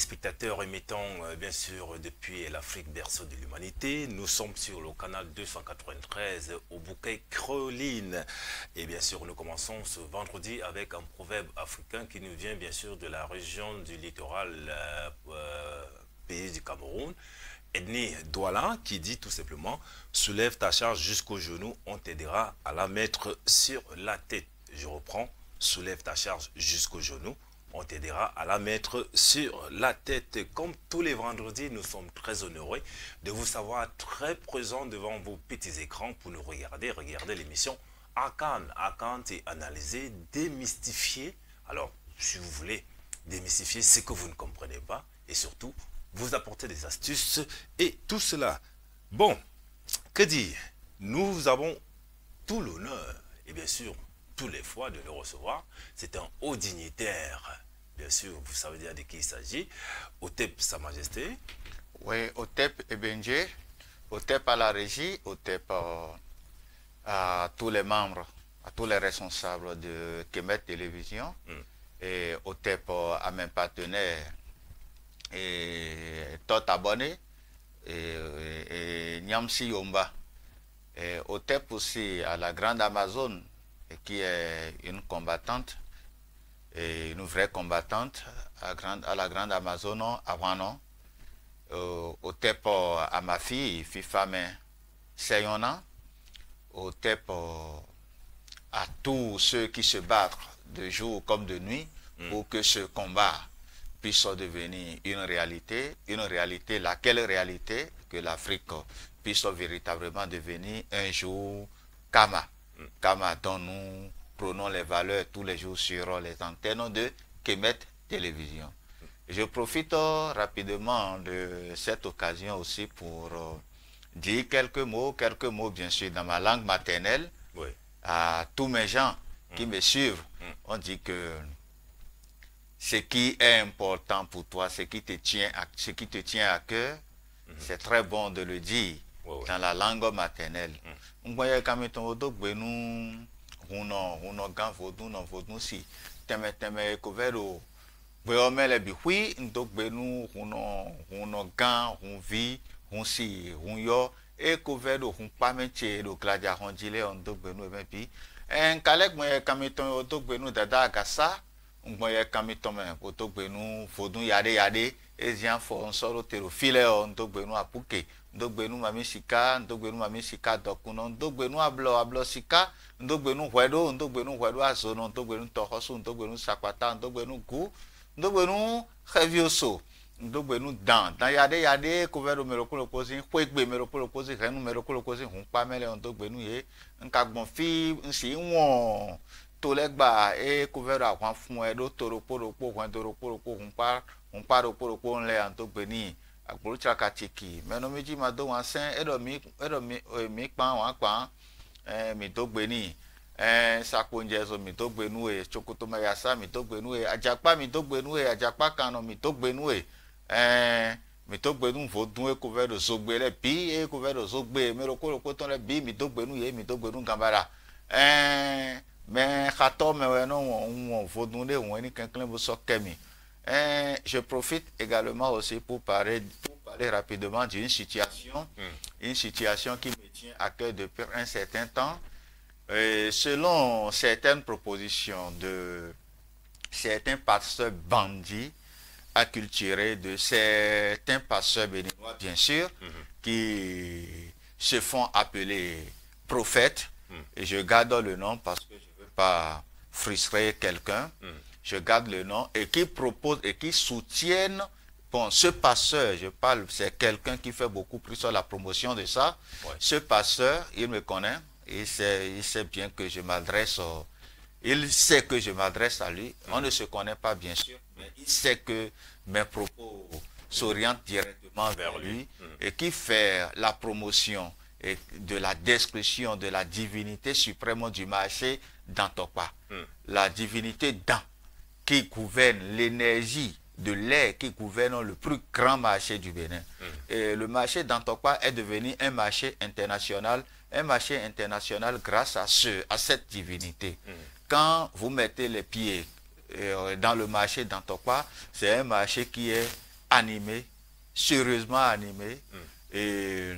téléspectateurs émettant euh, bien sûr depuis l'Afrique berceau de l'humanité. Nous sommes sur le canal 293 au bouquet Creline. Et bien sûr, nous commençons ce vendredi avec un proverbe africain qui nous vient bien sûr de la région du littoral euh, euh, pays du Cameroun. Edni Douala qui dit tout simplement Soulève ta charge jusqu'au genou, on t'aidera à la mettre sur la tête. Je reprends Soulève ta charge jusqu'au genou, on t'aidera à la mettre sur la tête. Comme tous les vendredis, nous sommes très honorés de vous savoir très présents devant vos petits écrans pour nous regarder, regarder l'émission Akan. Akan est analysé, démystifié. Alors, si vous voulez démystifier ce que vous ne comprenez pas et surtout vous apporter des astuces et tout cela. Bon, que dire? Nous avons tout l'honneur et bien sûr tous les fois de le recevoir. C'est un haut dignitaire. Bien sûr, vous savez déjà de qui il s'agit. Otep, Sa Majesté. Oui, Otep Ebenje, Otep à la régie, Otep euh, à tous les membres, à tous les responsables de Kemet Télévision, Mm. et Otep euh, à mes partenaires, et tot abonnés, et, et, et Nyamsi Yomba, et Otep aussi à la Grande Amazon, qui est une combattante, et une vraie combattante à, grande, à la Grande Amazon avant non. Euh, au TEP à ma fille, fille femme Seyona, au TEP euh, à tous ceux qui se battent de jour comme de nuit pour que ce combat puisse devenir une réalité, une réalité, laquelle réalité? Que l'Afrique puisse véritablement devenir un jour Kama. Kama dont nous prenons les valeurs tous les jours sur les antennes de Kemet Télévision. Je profite euh, rapidement de cette occasion aussi pour euh, dire quelques mots, quelques mots bien sûr dans ma langue maternelle Oui. à tous mes gens qui me suivent. On dit que ce qui est important pour toi, ce qui te tient à, ce qui te tient à cœur, c'est très bon de le dire. dans la langue maternelle. Mm. Ngwanye kamitɔn wo do gbenu hunɔ hunɔ gã vodun nɔ vodun si. Tɛmɛtɛmɛ ekove do gbeyɔ mɛ le bi hui ŋdo gbenu hunɔ hunɔ gã hunvi hunsi hunyɔ ekove do hunkpametse do gladza hɔndzi le ŋdo gbenu eme bi ɛnkalɛ gbɛnyɛ kamitɔn wo do gbenu dada agasa. Ŋgbɔnyɛ kamitɔmɛ wo do gbenu vodun yaɖeyaɖe ezia fɔ nsɔrɔ tero fi lɛ ɔ ŋdo gbenu apuke ndogbenu mami sika ndogbenu mami sika dɔkuno ndogbenu ablɔ ablɔ sika ndogbenu hwɛɖo ndogbenu hwɛɖo azono ndogbenu tɔxɔso ndogbenu sakpata ndogbenu gu ndogbenu xevioso ndogbenu dan dan yaɖe yaɖe kovɛɖo meɖokpolokpozi ƒegbe meɖokpolokpozi henu meɖokpolokpozi hukpa mele ndogbenu ye nkagbɔn fi nsi wɔ tolegba eye kovɛɖo ahwan fún ɛɖo toɖokpoɖokpo hwɛdoɖokpoɖokpo hukpa hukpa ɖokpoɖokpo ŋlɛ ndogbeni akpolutsaka tiki mɛnumidzi ma do wọn sɛn ɛdɔ mi ɛdɔ mi ɛ mi kpan wọn kpan ɛ mi do gbeni ɛ sakonjɛ zo mi do gbenu ye tsokotome yasa mi do gbenu ye adzakpa mi do gbenu ye adzakpa kanɔ mi do gbenu ye ɛ mi do gbenu vo dun eko vɛ do zogbe lɛ bi eko vɛ do zogbe mi do koloko tɔn lɛ bi mi do gbenu ye mi do gbenu gabara ɛ mɛ xatɔ mɛ wɛ nɔ wɔn wɔn vo dun de wɔn ɛni kankan bo sɔ kɛ mi. So Euh, je profite également aussi pour parler, pour parler rapidement d'une situation, une situation qui me tient à cœur depuis un certain temps. Selon certaines propositions de certains pasteurs bandits acculturés, de certains pasteurs béninois, bien sûr, qui se font appeler prophètes, et je garde le nom parce que je ne veux pas frustrer quelqu'un je garde le nom, et qui propose et qui soutiennent, bon, ce passeur, je parle, c'est quelqu'un qui fait beaucoup plus sur la promotion de ça. Ouais. Ce passeur, il me connaît, il sait, il sait bien que je m'adresse, il sait que je m'adresse à lui. On ne se connaît pas, bien sûr, mais il sait que mes propos s'orientent directement vers lui et qui fait la promotion et de la description de la divinité suprême du marché dans Tokpa. La divinité dans qui gouverne l'énergie de l'air qui gouverne le plus grand marché du Bénin. Et le marché d'Antokpa est devenu un marché international, un marché international grâce à, ce, à cette divinité. Quand vous mettez les pieds euh, dans le marché d'Antokwa, c'est un marché qui est animé, sérieusement animé, mm. et,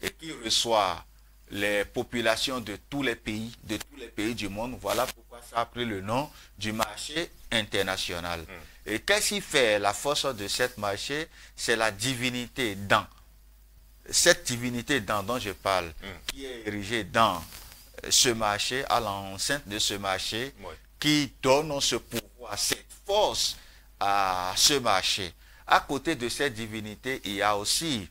et, qui reçoit les populations de tous les pays, de tous les pays du monde. Voilà pourquoi ça a pris le nom du marché international. Mm. Et qu'est-ce qui fait la force de ce marché? C'est la divinité dans. Cette divinité dans dont je parle, mm. qui est érigée dans ce marché, à l'enceinte de ce marché, qui donne ce pouvoir, cette force à ce marché. À côté de cette divinité, il y a aussi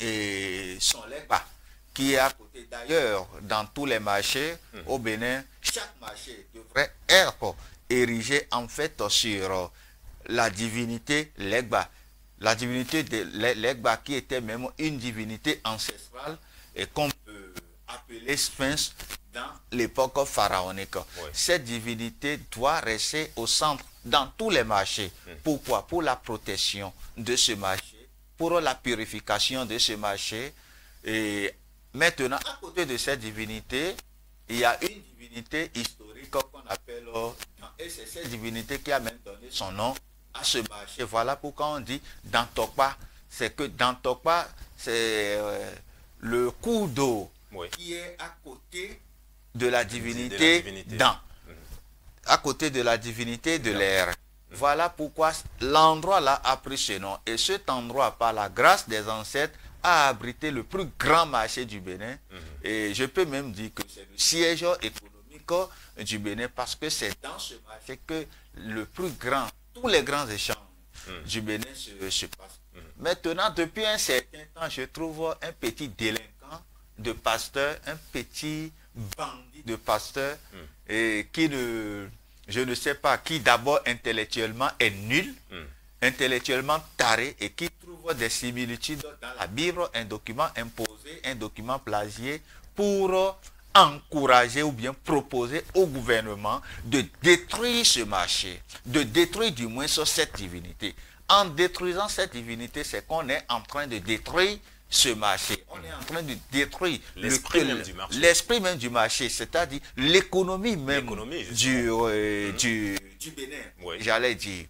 et son lepa qui est à côté. D'ailleurs, dans tous les marchés hmm. au Bénin, chaque marché devrait être érigé en fait sur la divinité Legba. La divinité de Legba qui était même une divinité ancestrale et qu'on peut appeler Sphinx dans l'époque pharaonique. Cette divinité doit rester au centre dans tous les marchés. Hmm. Pourquoi? Pour la protection de ce marché, pour la purification de ce marché. Et maintenant, à côté de cette divinité, il y a une divinité historique qu'on appelle, et c'est cette divinité qui a même donné son nom à ce marché. Voilà pourquoi on dit Dantokpa. C'est que Dantokpa, c'est euh, le cours d'eau qui est à côté de la divinité, dans, à côté de la divinité de l'air. Voilà pourquoi l'endroit là a pris ce nom. Et cet endroit, par la grâce des ancêtres, a abrité le plus grand marché du Bénin. Mhm. Et je peux même dire que c'est le siège économique du Bénin parce que c'est dans ce marché que le plus grand, tous les grands échanges mhm. du Bénin se, passent. Mhm. Maintenant, depuis un certain temps, je trouve un petit délinquant de pasteur, un petit bandit de pasteur, hmm. et qui ne, je ne sais pas, qui d'abord intellectuellement est nul, intellectuellement taré, et qui trouve des similitudes dans la Bible, un document imposé, un document plagié, pour encourager ou bien proposer au gouvernement de détruire ce marché, de détruire du moins cette divinité. En détruisant cette divinité, c'est qu'on est en train de détruire ce marché. On est en train de détruire l'esprit même du marché. L'esprit même du marché, c'est-à-dire l'économie même du, euh, mhm. du, du, Bénin, j'allais dire.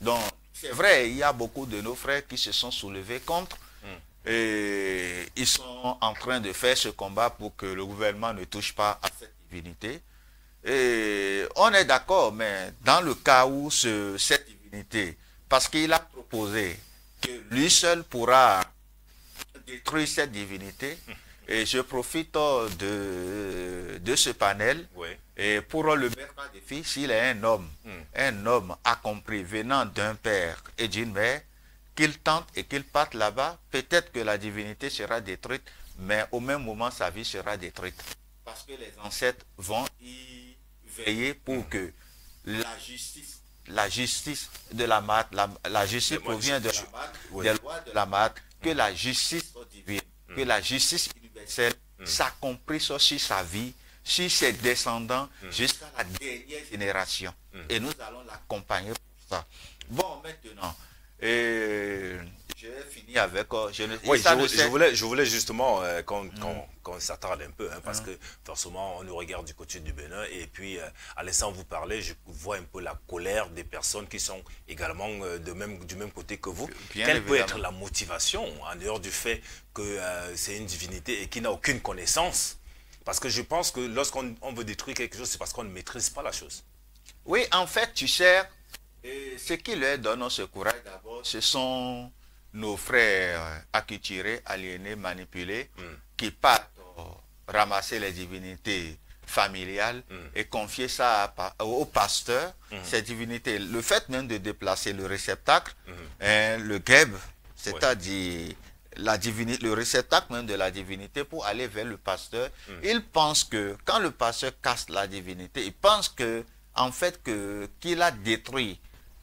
Donc, c'est vrai, il y a beaucoup de nos frères qui se sont soulevés contre. Et ils sont en train de faire ce combat pour que le gouvernement ne touche pas à cette divinité. Et on est d'accord, mais dans le cas où ce, cette divinité, parce qu'il a proposé que lui seul pourra détruire cette divinité. Et je profite de, de ce panel et pour le mettre en défi, s'il est un homme, hmm. un homme accompli venant d'un père et d'une mère, qu'il tente et qu'il parte là-bas, peut-être que la divinité sera détruite, mais au même moment, sa vie sera détruite. Parce que les ancêtres vont y veiller pour que la justice, la justice de la mat, la, justice provient de la mat, des lois de la mat, que la justice divine, que la justice universelle s'accomplisse sur sa vie, sur ses descendants, jusqu'à la dernière génération. Et nous allons l'accompagner pour ça. Bon, maintenant, euh, je fini avec. Euh, je, oui, je, voulais, je voulais justement euh, mm. qu'on s'attarde un peu, hein, parce mm. que forcément, on nous regarde du côté du Bénin, et puis, euh, en laissant vous parler, je vois un peu la colère des personnes qui sont également de même, du même côté que vous. Quelle peut être la motivation, en dehors du fait que c'est une divinité et qui n'a aucune connaissance? Parce que je pense que lorsqu'on veut détruire quelque chose, c'est parce qu'on ne maîtrise pas la chose. Oui, en fait, tu sais, ce qui leur donne ce courage ce sont nos frères acculturés, aliénés, manipulés, mm. qui partent ramasser les divinités familiales mm. et confier ça au pasteur, mm. ces divinités. Le fait même de déplacer le réceptacle, hein, le geb, c'est-à-dire la divinité, le réceptacle même de la divinité pour aller vers le pasteur, il pense que quand le pasteur casse la divinité, il pense que en fait que qu'il a détruit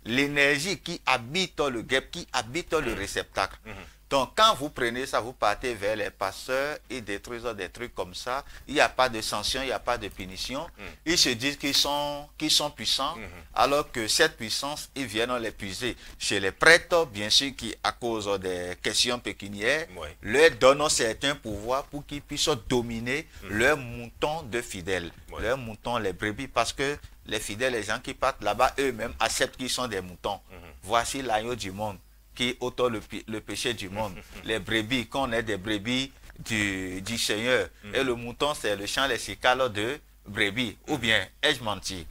l'énergie qui habite le guêpe, qui habite le mm. réceptacle. Mm-hmm. Donc, quand vous prenez ça, vous partez vers les passeurs, ils détruisent des trucs comme ça. Il n'y a pas de sanction, il n'y a pas de punition. Mm. Ils se disent qu'ils sont, qu'ils sont puissants, mm-hmm. alors que cette puissance, ils viennent l'épuiser chez les prêtres, bien sûr, qui, à cause des questions pécuniaires, leur donnent certains pouvoirs pour qu'ils puissent dominer mm. leurs moutons de fidèles, leurs moutons, les brebis, parce que les fidèles, les gens qui partent là-bas, eux-mêmes acceptent qu'ils sont des moutons. Voici l'agneau du monde qui ôte le, le, péché du monde. les brebis, qu'on est des brebis du, du Seigneur. Et le mouton, c'est le champ lexical de brebis. Ou bien, ai-je menti?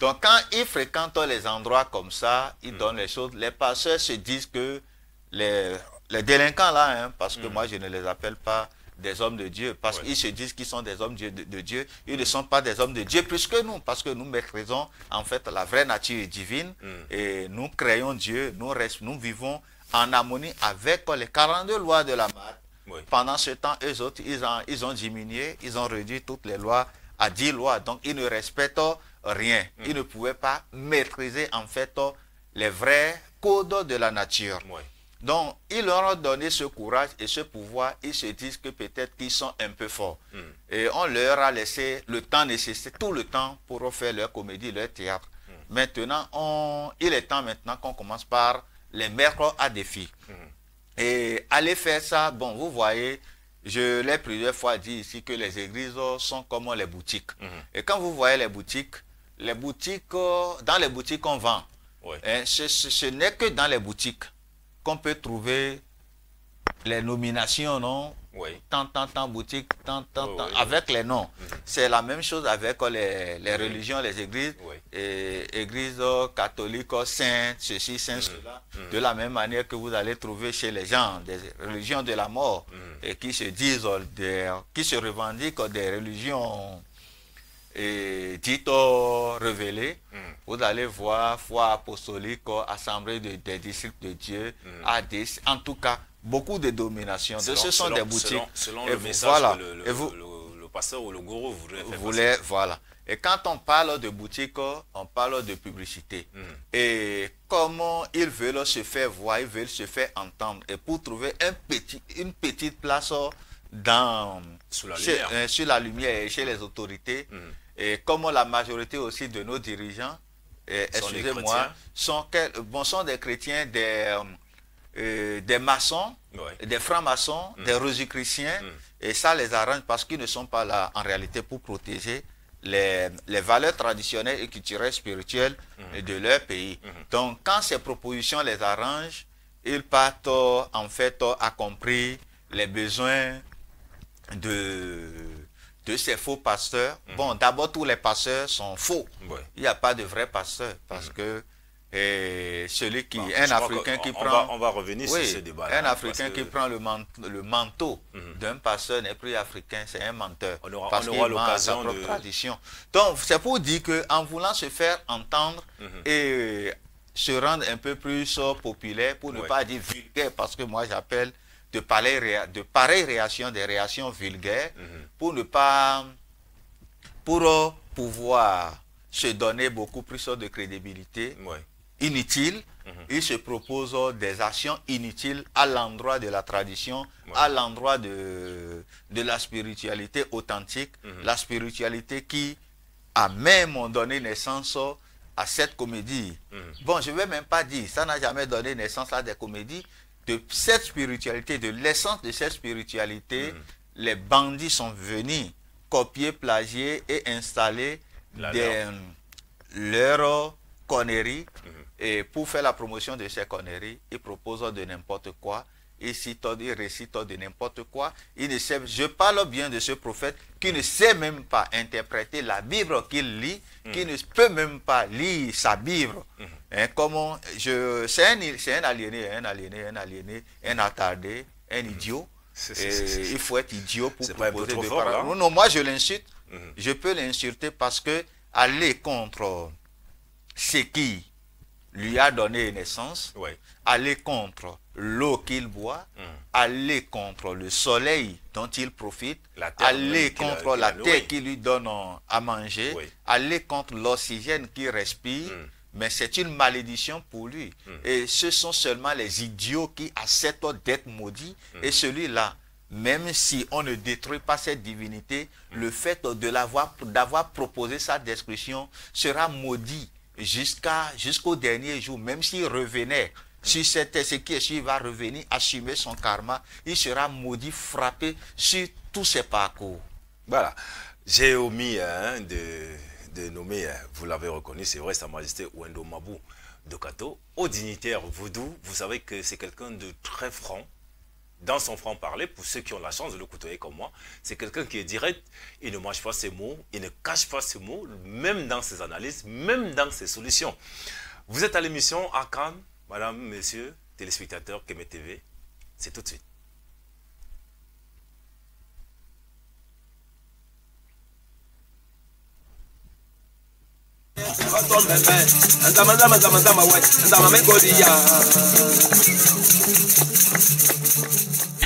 Donc, quand ils fréquentent les endroits comme ça, ils donnent les choses. Les pasteurs se disent que les, les délinquants là, hein, parce que moi je ne les appelle pas des hommes de Dieu, parce qu'ils se disent qu'ils sont des hommes de, Dieu, ils ne sont pas des hommes de Dieu plus que nous, parce que nous maîtrisons en fait la vraie nature divine mm. et nous créons Dieu, nous, nous vivons en harmonie avec les 42 lois de la mort. Pendant ce temps, eux autres, ils ont, ils ont diminué, ils ont réduit toutes les lois à 10 lois, donc ils ne respectent rien. Mm. Ils ne pouvaient pas maîtriser en fait les vrais codes de la nature. Donc, ils leur ont donné ce courage et ce pouvoir. Ils se disent que peut-être qu'ils sont un peu forts. Hmm. Et on leur a laissé le temps nécessaire, tout le temps, pour faire leur comédie, leur théâtre. Hmm. Maintenant, on, il est temps maintenant qu'on commence par les mettre à défi. Hmm. Et aller faire ça, bon, vous voyez, je l'ai plusieurs fois dit ici que les églises sont comme les boutiques. Et quand vous voyez les boutiques, les boutiques, dans les boutiques, on vend. Hein, ce n'est que dans les boutiques qu'on peut trouver les nominations, non? Oui. Tant, tant, tant, boutique, tant, tant, tant, avec les noms. Mhm. C'est la même chose avec les, les religions, les églises, et, églises catholiques, saintes, ceci, saint, mhm. cela. Mhm. De la même manière que vous allez trouver chez les gens des religions de la mort, et qui se disent, des, qui se revendiquent des religions et dites révélées, mm. vous allez voir foi apostolique, assemblée des disciples de Dieu, mm. en tout cas, beaucoup de dominations. ce sont des boutiques. Selon, le message que le, vous, le, pasteur ou le gourou voulait faire Voilà. Et quand on parle de boutique, on parle de publicité. Mm. Et comment ils veulent se faire voir, ils veulent se faire entendre. Et pour trouver un petit, une petite place dans, sur la. Euh, sur la lumière et chez les autorités, et comme la majorité aussi de nos dirigeants, excusez-moi, sont, bon, sont des chrétiens, des, euh, euh, des maçons, des francs-maçons, mm. des rosicruciens, mm. et ça les arrange parce qu'ils ne sont pas là en réalité pour protéger les, les valeurs traditionnelles et culturelles spirituelles mm. de leur pays. Donc quand ces propositions les arrangent, ils partent en fait à compris les besoins de de ces faux pasteurs. Mhm. Bon, d'abord, tous les pasteurs sont faux. Il n'y a pas de vrais pasteurs parce mhm. que et celui qui, un Africain qui prend, on va revenir sur ce débat. Un Africain qui prend le manteau, le manteau mhm. d'un pasteur n'est plus africain, c'est un menteur. On aura, parce aura l'occasion de tradition. Donc c'est pour dire que en voulant se faire entendre et se rendre un peu plus populaire, pour ne pas dire vulgaire, parce que moi j'appelle de, de pareilles réactions, des réactions vulgaires, mhm. pour ne pas, pour pouvoir se donner beaucoup plus de crédibilité inutile, mhm. il se propose des actions inutiles à l'endroit de la tradition, à l'endroit de, de la spiritualité authentique, mhm. la spiritualité qui a même donné naissance à cette comédie. Bon, je ne vais même pas dire, ça n'a jamais donné naissance à des comédies, de cette spiritualité, de l'essence de cette spiritualité, mm. les bandits sont venus copier, plagier et installer des, leurs conneries. Mm-hmm. Et pour faire la promotion de ces conneries, ils proposent de n'importe quoi. Ils ils récitent de n'importe quoi. Ils ne je parle bien de ce prophète qui ne sait même pas interpréter la Bible qu'il lit, qui mm. ne peut même pas lire sa Bible. Mm-hmm. Hein, comment je, c'est un, aliéné, un aliéné, un aliéné, un attardé, un idiot. il faut être idiot pour proposer des paroles. Non, moi je l'insulte. Je peux l'insulter parce que aller contre ce qui lui a donné naissance, aller contre l'eau qu'il boit, mhm. aller contre le soleil dont il profite, aller contre la terre qui lui donne à manger, aller contre l'oxygène qu'il respire. Mhm mais c'est une malédiction pour lui. Hmm. Et ce sont seulement les idiots qui acceptent d'être maudits. Hmm. Et celui-là, même si on ne détruit pas cette divinité, hmm. le fait d'avoir proposé sa destruction sera maudit jusqu'au dernier jour, même s'il revenait. Si c'était ce qui va revenir assumer son karma, il sera maudit, frappé sur tous ses parcours. Voilà. J'ai omis hein, de de nommer, hein, vous l'avez reconnu, c'est vrai, Sa Majesté Wendo Mabou de Kato, au dignitaire vaudou, vous savez que c'est quelqu'un de très franc, dans son franc-parler, pour ceux qui ont la chance de le côtoyer comme moi, c'est quelqu'un qui est direct, il ne mange pas ses mots, il ne cache pas ses mots, même dans ses analyses, même dans ses solutions. Vous êtes à l'émission Akan, madame, messieurs, téléspectateurs Kemet TV, c'est tout de suite.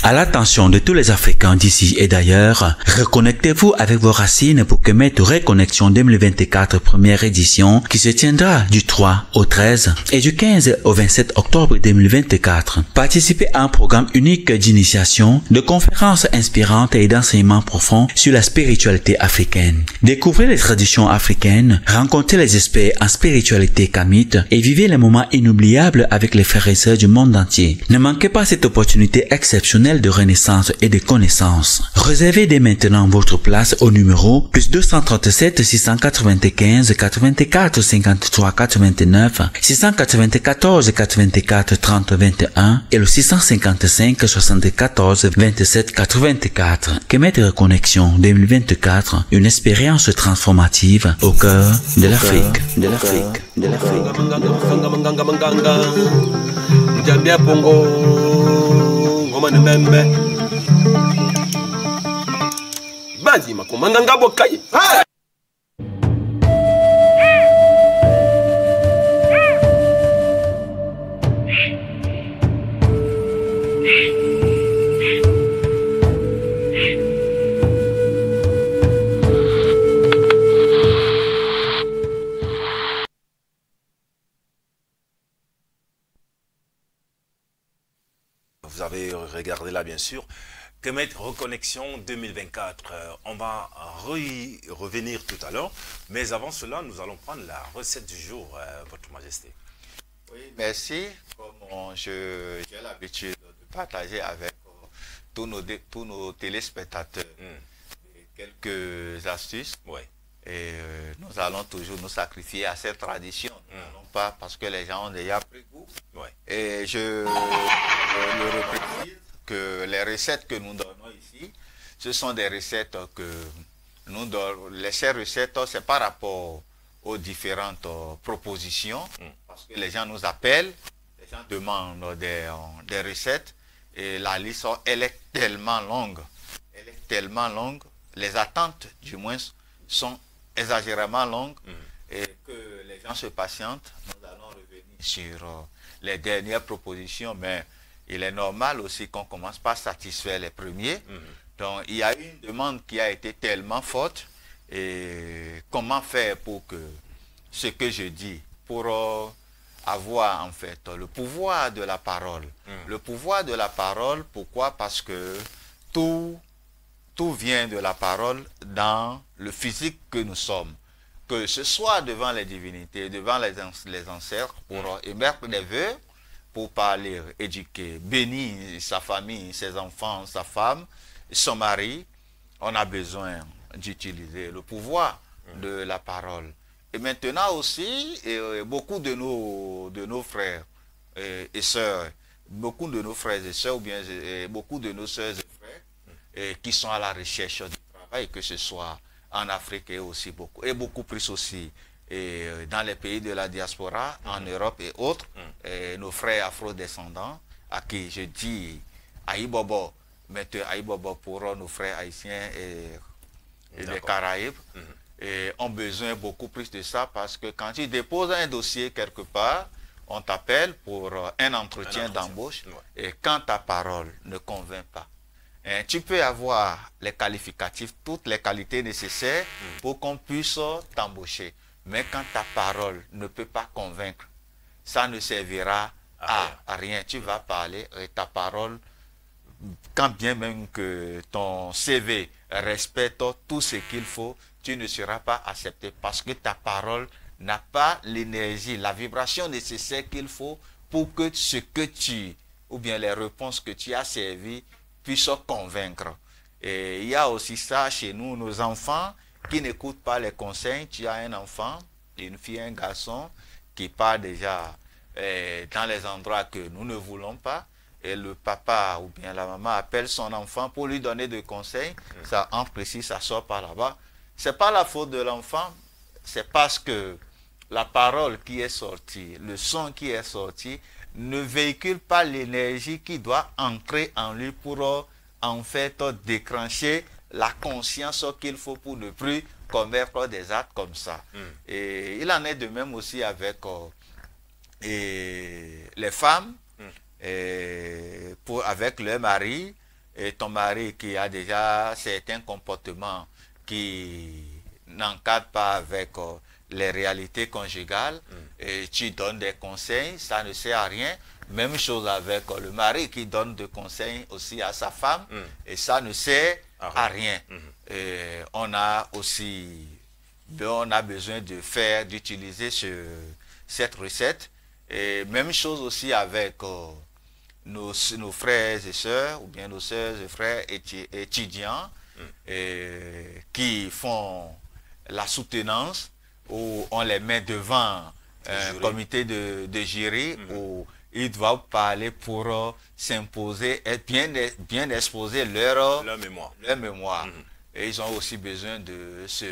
À l'attention de tous les Africains d'ici et d'ailleurs, reconnectez-vous avec vos racines pour que Met Reconnexion 2024 première édition qui se tiendra du 3 au 13 et du 15 au 27 octobre 2024. Participez à un programme unique d'initiation, de conférences inspirantes et d'enseignements profonds sur la spiritualité africaine. Découvrez les traditions africaines, rencontrez les experts en spiritualité kamite et vivez les moments inoubliables avec les frères et sœurs du monde entier. Ne manquez pas cette opportunité exceptionnelle de renaissance et de connaissance. Réservez dès maintenant votre place au numéro plus 237 695 84 53 89 694 84 30 21 et le 655 74 27 84. Que mettre connexion 2024, une expérience transformative au cœur de l'Afrique, de l'Afrique, de l'Afrique. ngoma ni mbembe. Bazima komanda nga bokaye Hey! Là, bien sûr. Kemet Reconnexion 2024. Euh, on va re- revenir tout à l'heure. Mais avant cela, nous allons prendre la recette du jour, euh, Votre Majesté. Oui, merci. Comme j'ai l'habitude de partager avec euh, tous, nos, tous nos téléspectateurs Hmm. quelques astuces. Ouais. Et nous allons toujours nous sacrifier à cette tradition. Nous n'allons pas parce que les gens ont déjà pris goût. Ouais. Et je le que les recettes que nous donnons ici, ce sont des recettes que nous donnons. Les ces recettes, c'est par rapport aux différentes euh, propositions. Parce que les gens nous appellent, les gens demandent des, des recettes. Et la liste, oh, elle est tellement longue. Elle est tellement longue. Les attentes, du moins, sont exagérément longues. Et que les gens se patientent. Nous allons revenir sur euh, les dernières propositions, mais il est normal aussi qu'on commence par satisfaire les premiers. Donc, il y a une demande qui a été tellement forte. Et comment faire pour que ce que je dis, pour euh, avoir en fait le pouvoir de la parole. Le pouvoir de la parole, pourquoi? Parce que tout, tout vient de la parole dans le physique que nous sommes. Que ce soit devant les divinités, devant les, ans- les ancêtres, pour euh, émettre des vœux, pour parler, éduquer, bénir sa famille, ses enfants, sa femme, son mari, on a besoin d'utiliser le pouvoir de la parole. Et maintenant aussi, beaucoup de nos, de nos frères et sœurs, beaucoup de nos frères et sœurs, ou bien beaucoup de nos sœurs et frères, qui sont à la recherche du travail, que ce soit en Afrique et aussi beaucoup, et beaucoup plus aussi et, euh, dans les pays de la diaspora, en Europe et autres, et nos frères afro-descendants, à qui je dis Aïbobo, mais Aïbobo pour nos frères haïtiens et, et des D'accord. Caraïbes, et ont besoin beaucoup plus de ça parce que quand tu déposes un dossier quelque part, on t'appelle pour euh, un entretien entretien, d'embauche ouais. et quand ta parole ne convainc pas, hein, tu peux avoir les qualificatifs, toutes les qualités nécessaires Mm. pour qu'on puisse euh, t'embaucher. Mais quand ta parole ne peut pas convaincre, ça ne servira À à, à rien. Tu vas parler et ta parole quand bien même que ton CV respecte tout ce qu'il faut, tu ne seras pas accepté parce que ta parole n'a pas l'énergie, la vibration nécessaire qu'il faut pour que ce que tu, ou bien les réponses que tu as servies, puissent convaincre. Et il y a aussi ça chez nous, nos enfants qui n'écoute pas les conseils, tu as un enfant, une fille, un garçon qui part déjà eh, dans les endroits que nous ne voulons pas, et le papa ou bien la maman appelle son enfant pour lui donner des conseils, ça entre ici, ça sort par là-bas. C'est pas la faute de l'enfant, c'est parce que la parole qui est sortie, le son qui est sorti, ne véhicule pas l'énergie qui doit entrer en lui pour euh, en fait déclencher la conscience qu'il faut pour ne plus commettre des actes comme ça. Et il en est de même aussi avec euh, et les femmes, et pour, avec leur mari, et ton mari qui a déjà certains comportements qui n'encadrent pas avec euh, les réalités conjugales, et tu donnes des conseils, ça ne sert à rien. Même chose avec euh, le mari qui donne des conseils aussi à sa femme, et ça ne sert à rien. Et on a aussi on a besoin de faire, d'utiliser ce, cette recette. Et même chose aussi avec euh, nos, nos frères et sœurs, ou bien nos sœurs et frères éti- étudiants, et qui font la soutenance, où on les met devant un jury. comité de, de jury, où ils doivent parler pour euh, s'imposer, et bien, bien exposer leur, Leur mémoire. leur mémoire. Et ils ont aussi besoin de ce,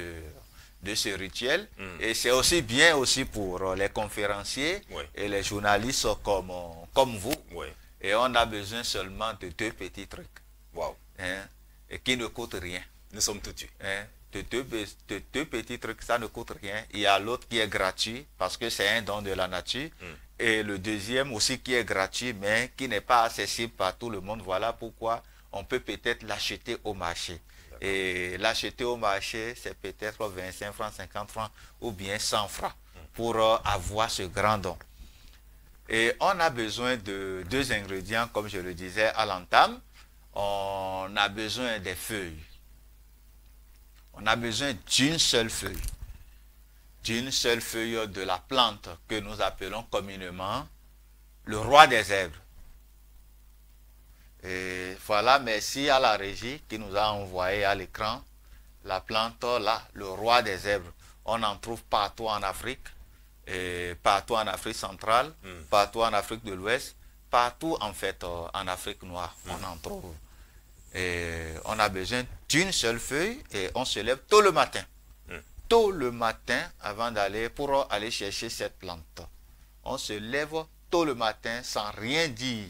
de ce rituel. Mhm. Et c'est aussi bien aussi pour euh, les conférenciers Ouais. et les journalistes comme, euh, comme vous. Et on a besoin seulement de deux petits trucs Waouh. hein, et qui ne coûtent rien. Nous sommes tout hein. De, deux, be- de deux petits trucs, ça ne coûte rien. Il y a l'autre qui est gratuit parce que c'est un don de la nature. Et le deuxième aussi qui est gratuit mais qui n'est pas accessible par tout le monde. Voilà pourquoi on peut peut-être l'acheter au marché. Et l'acheter au marché, c'est peut-être 25 francs, 50 francs ou bien 100 francs pour euh, avoir ce grand don. Et on a besoin de deux ingrédients, comme je le disais à l'entame. On a besoin des feuilles. On a besoin d'une seule feuille. D'une seule feuille de la plante que nous appelons communément le roi des zèbres. Et voilà, merci à la régie qui nous a envoyé à l'écran la plante là, le roi des zèbres. On en trouve partout en Afrique, et partout en Afrique centrale, partout en Afrique de l'Ouest, partout en fait euh, en Afrique noire, on en trouve. Et on a besoin d'une seule feuille et on se lève tôt le matin. Tôt le matin avant d'aller pour aller chercher cette plante. On se lève tôt le matin sans rien dire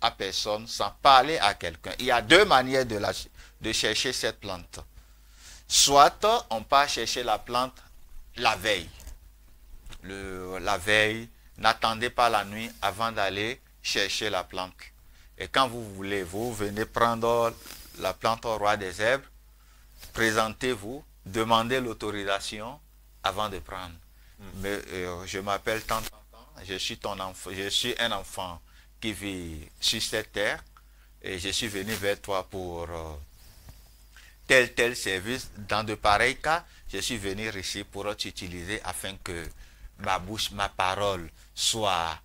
à personne, sans parler à quelqu'un. Il y a deux manières de, la, de chercher cette plante. Soit on part chercher la plante la veille. Le- la veille, n'attendez pas la nuit avant d'aller chercher la plante. Et quand vous voulez, vous venez prendre la plante au roi des zèbres, présentez-vous, demandez l'autorisation avant de prendre. Mais euh, je m'appelle tant, je suis ton enfant, je suis un enfant qui vit sur cette terre et je suis venu vers toi pour euh, tel tel service. Dans de pareils cas, je suis venu ici pour t'utiliser afin que ma bouche, ma parole soit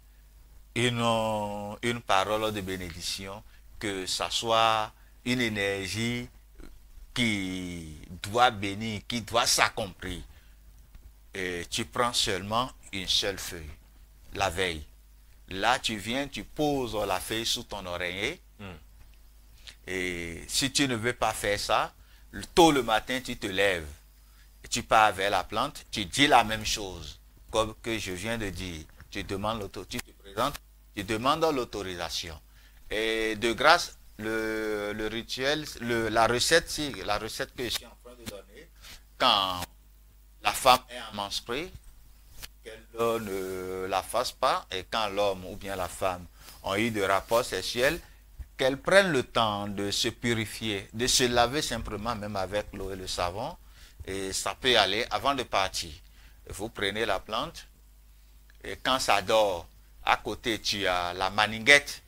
une, euh, une parole de bénédiction, que ça soit une énergie qui doit bénir, qui doit s'accomplir. Et tu prends seulement une seule feuille, la veille. Là, tu viens, tu poses la feuille sous ton oreiller. Et si tu ne veux pas faire ça, tôt le matin, tu te lèves. Et tu pars vers la plante, tu dis la même chose, comme que je viens de dire. Tu demandes l'auto, tu te présentes, tu demandes l'autorisation. Et de grâce, le, rituel, la recette, la recette que je suis en train de donner, quand la femme est en menstruée, qu'elle ne la fasse pas, et quand l'homme ou bien la femme ont eu des rapports sexuels, qu'elle prenne le temps de se purifier, de se laver simplement, même avec l'eau et le savon, et ça peut aller avant de partir. Vous prenez la plante, et quand ça dort, à côté, tu as la maninguette,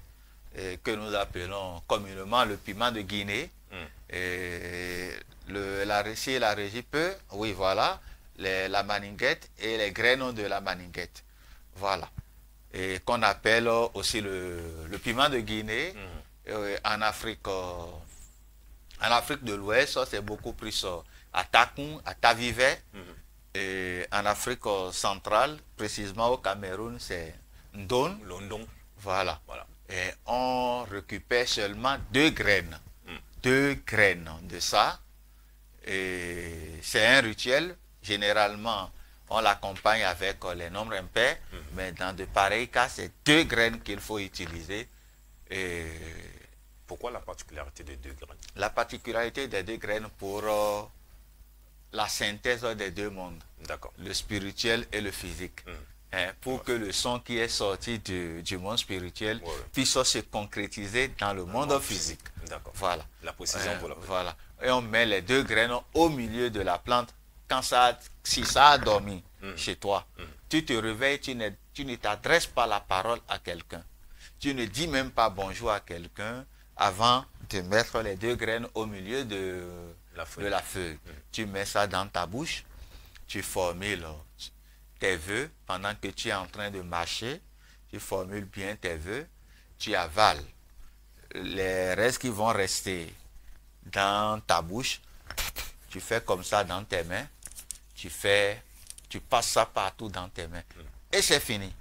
eh, que nous appelons communément le piment de Guinée. Et le, la, si la régie peut, oui, voilà, les- la maninguette et les graines de la maninguette. Voilà. Et qu'on appelle aussi le, le piment de Guinée. Euh, en Afrique, euh, en Afrique de l'Ouest, ça, c'est beaucoup plus euh, à Takoun, à Tavivé. Et en Afrique centrale, précisément au Cameroun, c'est Ndon. London. Voilà. Voilà. Et on récupère seulement deux graines. Deux graines de ça. Et c'est un rituel. Généralement, on l'accompagne avec euh, les nombres impairs. Mais dans de pareils cas, c'est deux graines qu'il faut utiliser. Et Pourquoi la particularité des deux graines? la particularité des deux graines pour euh, la synthèse des deux mondes, D'accord. le spirituel et le physique. Hein, pour que le son qui est sorti du, du monde spirituel Ouais, puisse se concrétiser dans le monde monde physique. D'accord. Voilà. La précision Euh, pour la Voilà. Et on met les deux graines au milieu de la plante. Quand ça, si ça a dormi Mm. chez toi, tu te réveilles, tu ne, tu ne t'adresses pas la parole à quelqu'un. Tu ne dis même pas bonjour à quelqu'un avant de mettre les deux graines au milieu de La feuille. de la feuille. Tu mets ça dans ta bouche, tu formules tes vœux pendant que tu es en train de marcher. Tu formules bien tes vœux, tu avales les restes qui vont rester dans ta bouche. Tu fais comme ça dans tes mains. Tu fais, tu passes ça partout dans tes mains. Et c'est fini.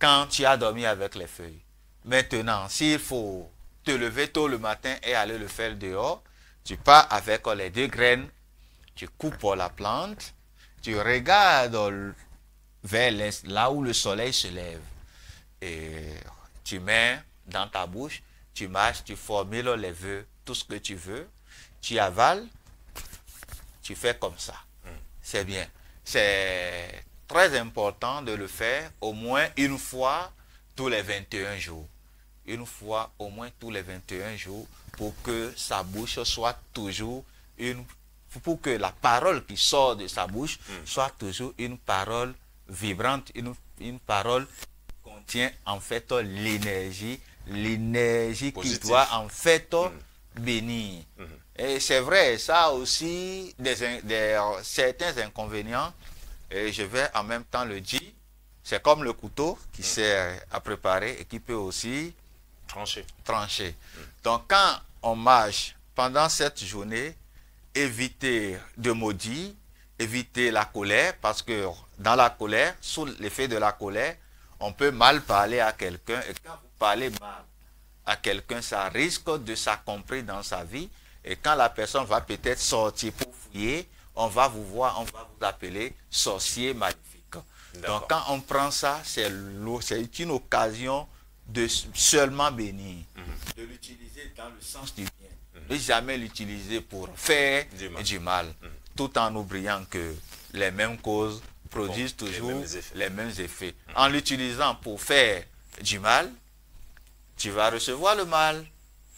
Quand tu as dormi avec les feuilles. Maintenant, s'il faut te lever tôt le matin et aller le faire dehors, tu pars avec les deux graines, tu coupes la plante, tu regardes vers l'est, là où le soleil se lève. Et tu mets dans ta bouche, tu marches, tu formules les vœux, tout ce que tu veux, tu avales, tu fais comme ça. C'est bien. C'est très important de le faire au moins une fois tous les 21 jours. Une fois au moins tous les 21 jours pour que sa bouche soit toujours une pour que la parole qui sort de sa bouche soit toujours une parole vibrante, une, une parole qui contient en fait l'énergie, l'énergie qui doit en fait bénir. Et c'est vrai, ça a aussi des, euh, certains inconvénients. Et je vais en même temps le dire. C'est comme le couteau qui sert à préparer et qui peut aussi Tranché. trancher. Donc quand on marche pendant cette journée, éviter de maudire, éviter la colère, parce que dans la colère, sous l'effet de la colère, on peut mal parler à quelqu'un. Et quand vous parlez mal à quelqu'un, ça risque de s'accomplir dans sa vie. Et quand la personne va peut-être sortir pour fouiller, on va vous voir, on va vous appeler sorcier maléfique. Donc quand on prend ça, c'est une occasion de seulement bénir, de l'utiliser dans le sens du bien, de jamais l'utiliser pour faire Du mal. du mal, tout en oubliant que les mêmes causes produisent Bon, les toujours mêmes effets. les mêmes effets. En l'utilisant pour faire du mal, tu vas recevoir le mal.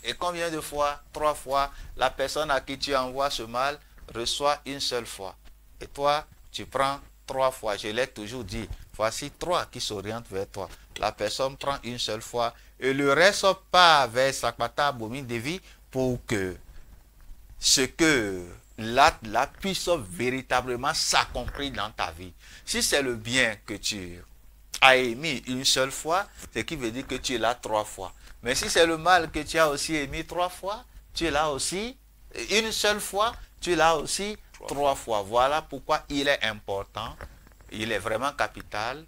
Et combien de fois? Trois fois. La personne à qui tu envoies ce mal reçoit une seule fois. Et toi, tu prends trois fois. Je l'ai toujours dit. Voici trois qui s'orientent vers toi. La personne prend une seule fois et le reste part vers Sakpata Bomi Devi pour que ce que là, là puisse véritablement s'accomplir dans ta vie. Si c'est le bien que tu as émis une seule fois, ce qui veut dire que tu es trois fois. Mais si c'est le mal que tu as aussi émis trois fois, tu es aussi une seule fois, tu es là aussi trois, fois. Voilà pourquoi il est important, il est vraiment capital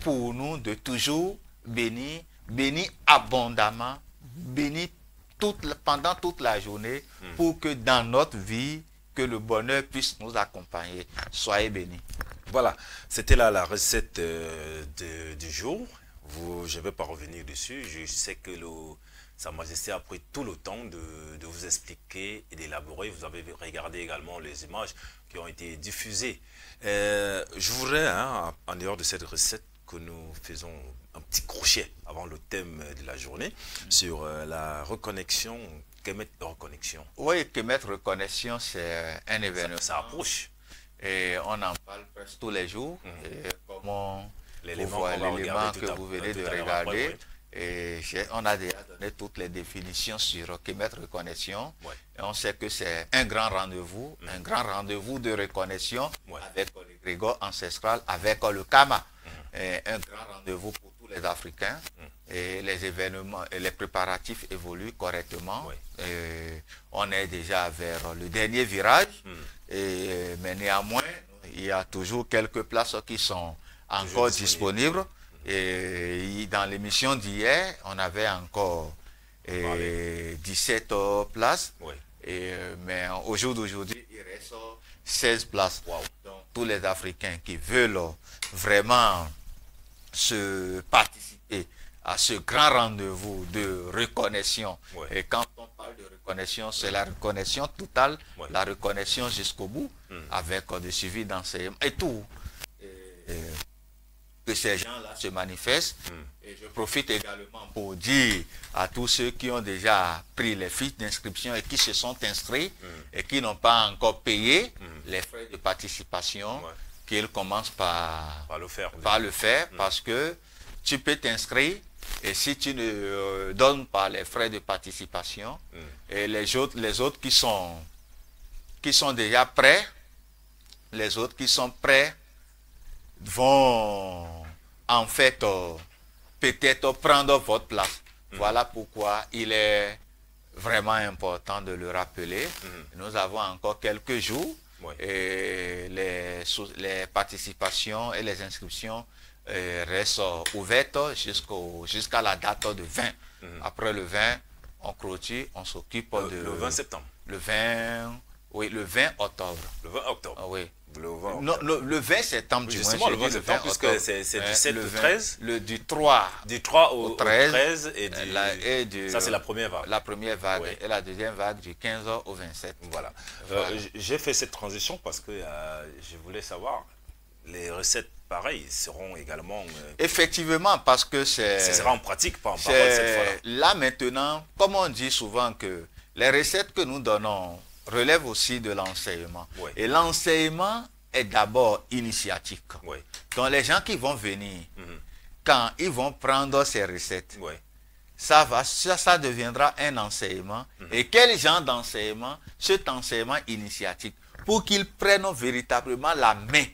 pour nous de toujours bénir, bénir abondamment, bénir toute, pendant toute la journée pour que dans notre vie, que le bonheur puisse nous accompagner. Soyez bénis. Voilà, c'était là la recette euh, de- du jour. Vous, je ne vais pas revenir dessus. Je sais que le, Sa Majesté a pris tout le temps de, de vous expliquer et d'élaborer. Vous avez regardé également les images qui ont été diffusées. Euh, je voudrais, hein, en dehors de cette recette, que nous faisons un petit crochet avant le thème de la journée sur euh, la reconnexion. Kemet reconnexion. Oui, que mettre reconnexion, c'est un événement. Ça, ça approche. Et on en parle presque tous les jours. Et comment L'élément que vous venez de regarder. après, Et on a déjà donné toutes les définitions sur que mettre reconnexion. Ouais. Et on sait que c'est un grand rendez-vous, un grand rendez-vous de reconnexion Ouais. avec le grégor ancestral, avec le Kama. Et un grand rendez-vous pour tous les Africains, et les événements et les préparatifs évoluent correctement. Oui. Et on est déjà vers le dernier virage, et, mais néanmoins, il y a toujours quelques places qui sont encore disponibles. disponibles. Et dans l'émission d'hier, on avait encore eh, Parlé. 17 euh, places. Oui. Et, euh, mais au jour d'aujourd'hui, il reste 16 places. Wow. Donc, tous les Africains qui veulent vraiment se participer à ce grand rendez-vous de reconnaissance. Ouais. Et quand on parle de reconnaissance, c'est la reconnaissance totale, Ouais. la reconnaissance jusqu'au bout, avec euh, des suivis d'enseignement et tout. Et- et que ces gens-là se manifestent. Et je profite également pour dire à tous ceux qui ont déjà pris les fiches d'inscription et qui se sont inscrits et qui n'ont pas encore payé les frais de participation, Ouais. Qu'ils commencent par, Pas le faire. par le faire parce que tu peux t'inscrire et si tu ne euh, donnes pas les frais de participation et les autres, les autres qui sont qui sont déjà prêts, les autres qui sont prêts vont en fait euh, peut-être prendre votre place. Voilà pourquoi il est vraiment important de le rappeler. Nous avons encore quelques jours Et les, participations et les inscriptions euh, restent euh, ouvertes jusqu'à la date de 20. Après le 20, on clôture, on s'occupe Le, de... le 20 septembre. Le 20, oui, le 20 octobre. Le 20 octobre. Ah oui. Le 20 Non, le, le 20 septembre, du Justement, le j'ai 20 dit septembre, puisque c'est- du Hein, 7 le au 20, 13. Le du 3 Du 3 au, au au 13, 13, et du... la- et du- Ça, c'est la première vague. La première vague Oui. et la deuxième vague du 15 au 27. Voilà. Voilà. Euh, J'ai fait cette transition parce que euh, je voulais savoir, les recettes pareilles seront également... euh, Effectivement, parce que c'est... ce sera en pratique, pas en parole cette fois-là. là maintenant, comme on dit souvent que les recettes que nous donnons relèvent aussi de l'enseignement. Oui. Et l'enseignement est d'abord initiatique. Oui, Donc les gens qui vont venir, Mhm. quand ils vont prendre ces recettes, oui, ça, va, ça, ça deviendra un enseignement. Et quel genre d'enseignement? Cet enseignement initiatique, pour qu'ils prennent véritablement la main,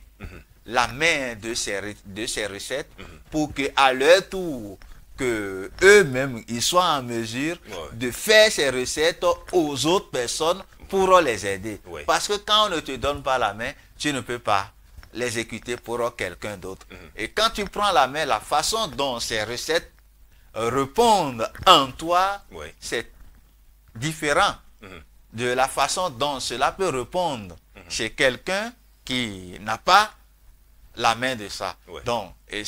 la main de ces, re- de ces recettes, pour qu'à leur tour, que eux-mêmes, ils soient en mesure Ouais. de faire ces recettes aux autres personnes pour les aider. Parce que quand on ne te donne pas la main, tu ne peux pas l'exécuter pour quelqu'un d'autre. Et quand tu prends la main, la façon dont ces recettes euh, répondent en toi, c'est différent Mhm. de la façon dont cela peut répondre chez quelqu'un qui n'a pas la main de ça. Donc, et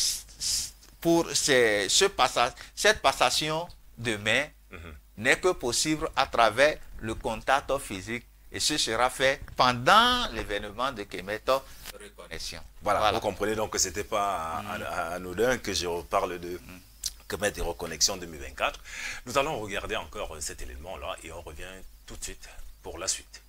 pour ces- ce passage, cette passation de main n'est que possible à travers le contact physique et ce sera fait pendant l'événement de Kemeto Reconnexion. Voilà, vous comprenez donc que ce n'était pas Mm. anodin que je reparle de Kemet et Reconnexion 2024. Nous allons regarder encore cet élément-là et on revient tout de suite pour la suite.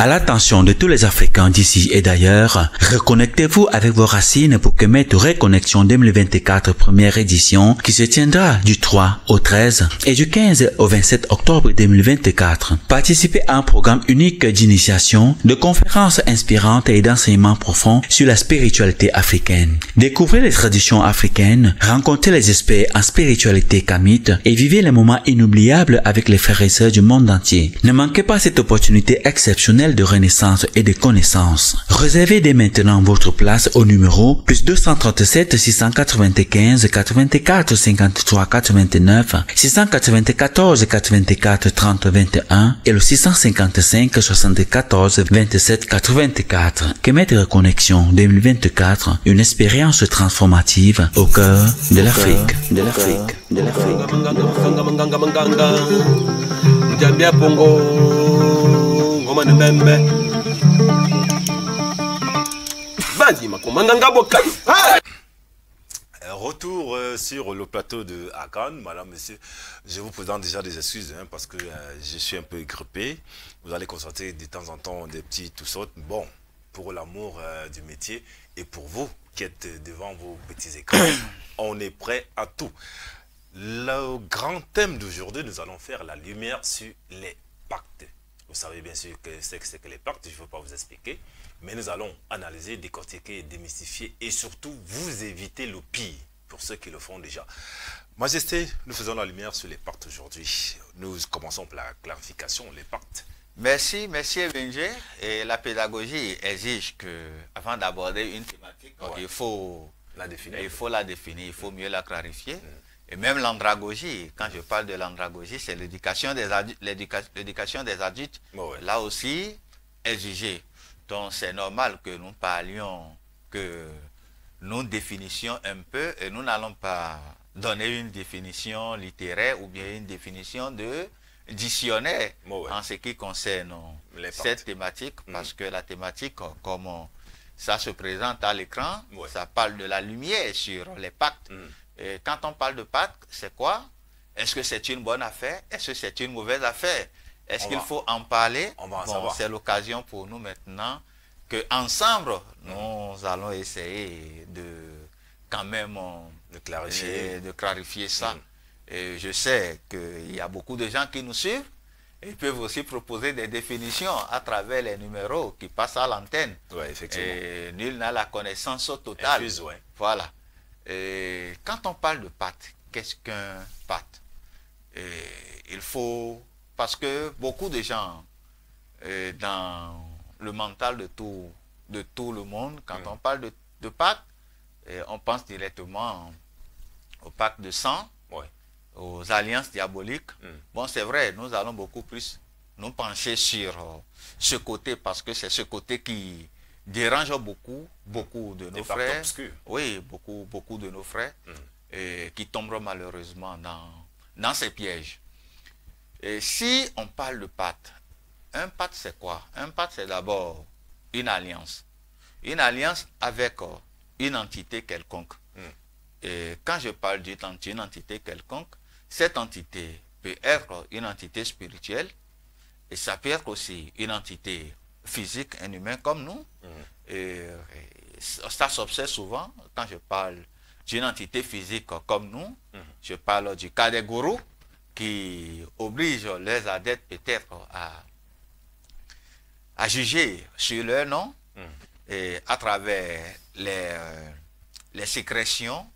À l'attention de tous les Africains d'ici et d'ailleurs, reconnectez-vous avec vos racines pour Kemet Reconnexion 2024 première édition qui se tiendra du 3 au 13 et du 15 au 27 octobre 2024. Participez à un programme unique d'initiation, de conférences inspirantes et d'enseignements profonds sur la spiritualité africaine. Découvrez les traditions africaines, rencontrez les experts en spiritualité kamite et vivez les moments inoubliables avec les frères et sœurs du monde entier. Ne manquez pas cette opportunité exceptionnelle de renaissance et de connaissance. Réservez dès maintenant votre place au numéro plus 237 695 84 53 89 694 84 30 21 et le 655 74 27 84. Kemet Reconnexion 2024, une expérience transformative au cœur de l'Afrique. De l'Afrique. De l'Afrique. Ngoma membe. Bandi makomanganga bokayo. Euh, Retour euh, sur le plateau de Akan, madame, monsieur. Je vous présente déjà des excuses hein, parce que euh, je suis un peu grippé. Vous allez constater de temps en temps des petits tout sautes. Bon, pour l'amour euh, du métier et pour vous qui êtes devant vos petits écrans, on est prêt à tout. Le grand thème d'aujourd'hui, nous allons faire la lumière sur les pactes. Vous savez bien sûr que c'est que, c'est que les pactes, je ne veux pas vous expliquer. Mais nous allons analyser, décortiquer, démystifier et surtout vous éviter le pire pour ceux qui le font déjà. Majesté, nous faisons la lumière sur les pactes aujourd'hui. Nous commençons par la clarification, les pactes. Merci, merci Ebenger. Et la pédagogie exige que, avant d'aborder une thématique, Ouais. il faut La définir. il faut la définir, il faut mieux la clarifier. Et même l'andragogie, quand je parle de l'andragogie, c'est l'éducation des l'éducation des adultes. Ouais. Là aussi, exigée. Donc c'est normal que nous parlions, que nous définissions un peu, et nous n'allons pas donner une définition littéraire ou bien une définition de dictionnaire ouais. en ce qui concerne Les cette thématique, parce que la thématique, comme on- ça se présente à l'écran, Ouais. ça parle de la lumière sur les pactes. Mm. Et quand on parle de pacte, c'est quoi? Est-ce que c'est une bonne affaire? Est-ce que c'est une mauvaise affaire? Est-ce qu'il faut en parler? on va en Bon. C'est l'occasion pour nous maintenant que ensemble, nous allons essayer de quand même euh, De clarifier. de clarifier ça. Mm. Et je sais qu'il y a beaucoup de gens qui nous suivent. et Ils peuvent aussi proposer des définitions à travers les numéros qui passent à l'antenne. Oui, effectivement. Et nul n'a la connaissance totale. Infuse, ouais. Voilà. Et quand on parle de pâte, qu'est-ce qu'un pâte? Et Il faut... Parce que beaucoup de gens, euh, dans le mental de tout, de tout le monde, quand Mm. on parle de, de pâte, euh, on pense directement au pacte de sang, Ouais. aux alliances diaboliques. Mm. Bon, c'est vrai, nous allons beaucoup plus nous pencher sur euh, ce côté parce que c'est ce côté qui dérange beaucoup, beaucoup de nos frères. obscurs. Oui, beaucoup, beaucoup de nos frères Mm. et qui tombent malheureusement dans, dans ces pièges. Et si on parle de pacte, un pacte c'est quoi? Un pacte c'est d'abord une alliance. Une alliance avec euh, une entité quelconque. Mm. Et quand je parle d'une entité quelconque, cette entité peut être une entité spirituelle et ça peut être aussi une entité physique, un humain comme nous. Et, et ça s'observe souvent quand je parle d'une entité physique comme nous. Je parle du cas des gourous qui obligent les adeptes peut-être à, à juger sur leur nom et à travers les, euh, les sécrétions,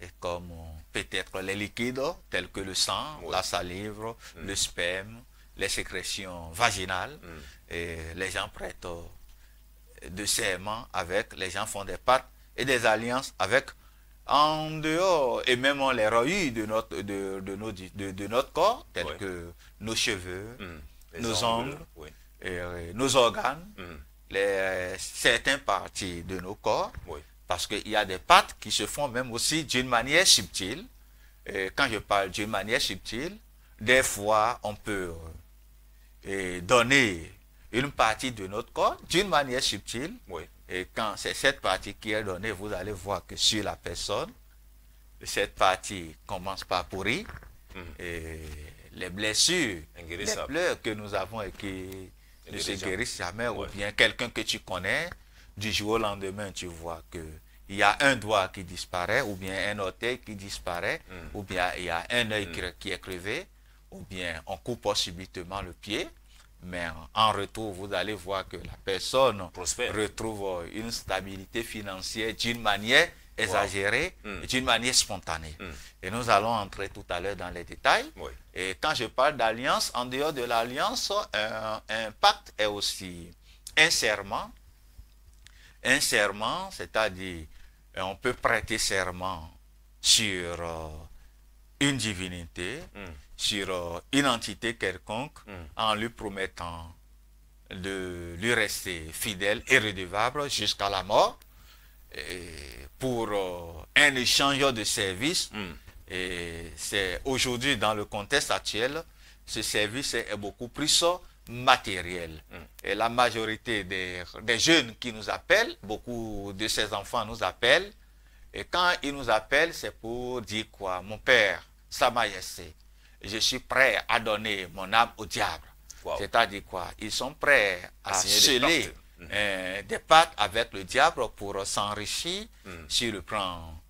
et comme peut-être les liquides tels que le sang, Ouais. la salive, le sperme, les sécrétions vaginales. Et les gens prêtent euh, de serments avec, les gens font des pactes et des alliances avec en dehors et même en les rehuit de notre, de, de, nos- de, de notre corps, tels que nos cheveux, Mm. Les nos ongles, ongles, oui. et, euh, nos organes, Mm. les, certaines parties de nos corps, Oui. parce qu'il y a des pactes qui se font même aussi d'une manière subtile. Et quand je parle d'une manière subtile, des fois on peut euh, et donner une partie de notre corps d'une manière subtile. Oui. Et quand c'est cette partie qui est donnée, vous allez voir que sur la personne, cette partie commence par pourrir. Mhm. Et les blessures, les pleurs que nous avons et qui ne se guérissent jamais, Ouais. ou bien quelqu'un que tu connais, du jour au lendemain, tu vois que il y a un doigt qui disparaît, ou bien un orteil qui disparaît, Mm. ou bien il y a un œil qui, qui est crevé, ou bien on coupe subitement le pied. Mais en retour, vous allez voir que la personne Prospère. retrouve une stabilité financière d'une manière exagérée, Mm. et d'une manière spontanée. Mm. Et nous allons entrer tout à l'heure dans les détails. Oui. Et quand je parle d'alliance, en dehors de l'alliance, un, un pacte est aussi un serment. Un serment, c'est-à-dire euh, on peut prêter serment sur euh, une divinité, Mm. Sur euh, une entité quelconque, Mm. en lui promettant de lui rester fidèle et redevable jusqu'à la mort et pour euh, un échange de services. Mm. Et c'est aujourd'hui, dans le contexte actuel, ce service est beaucoup plus euh, matériel. Mm. Et la majorité des, des jeunes qui nous appellent, beaucoup de ces enfants nous appellent, et quand ils nous appellent, c'est pour dire quoi? Mon père, Sa Majesté, je suis prêt à donner mon âme au diable. Wow. C'est-à-dire quoi? Ils sont prêts à, À signer des sceller pactes. Mhm. euh, des pactes avec le diable pour s'enrichir Mhm. sur le plan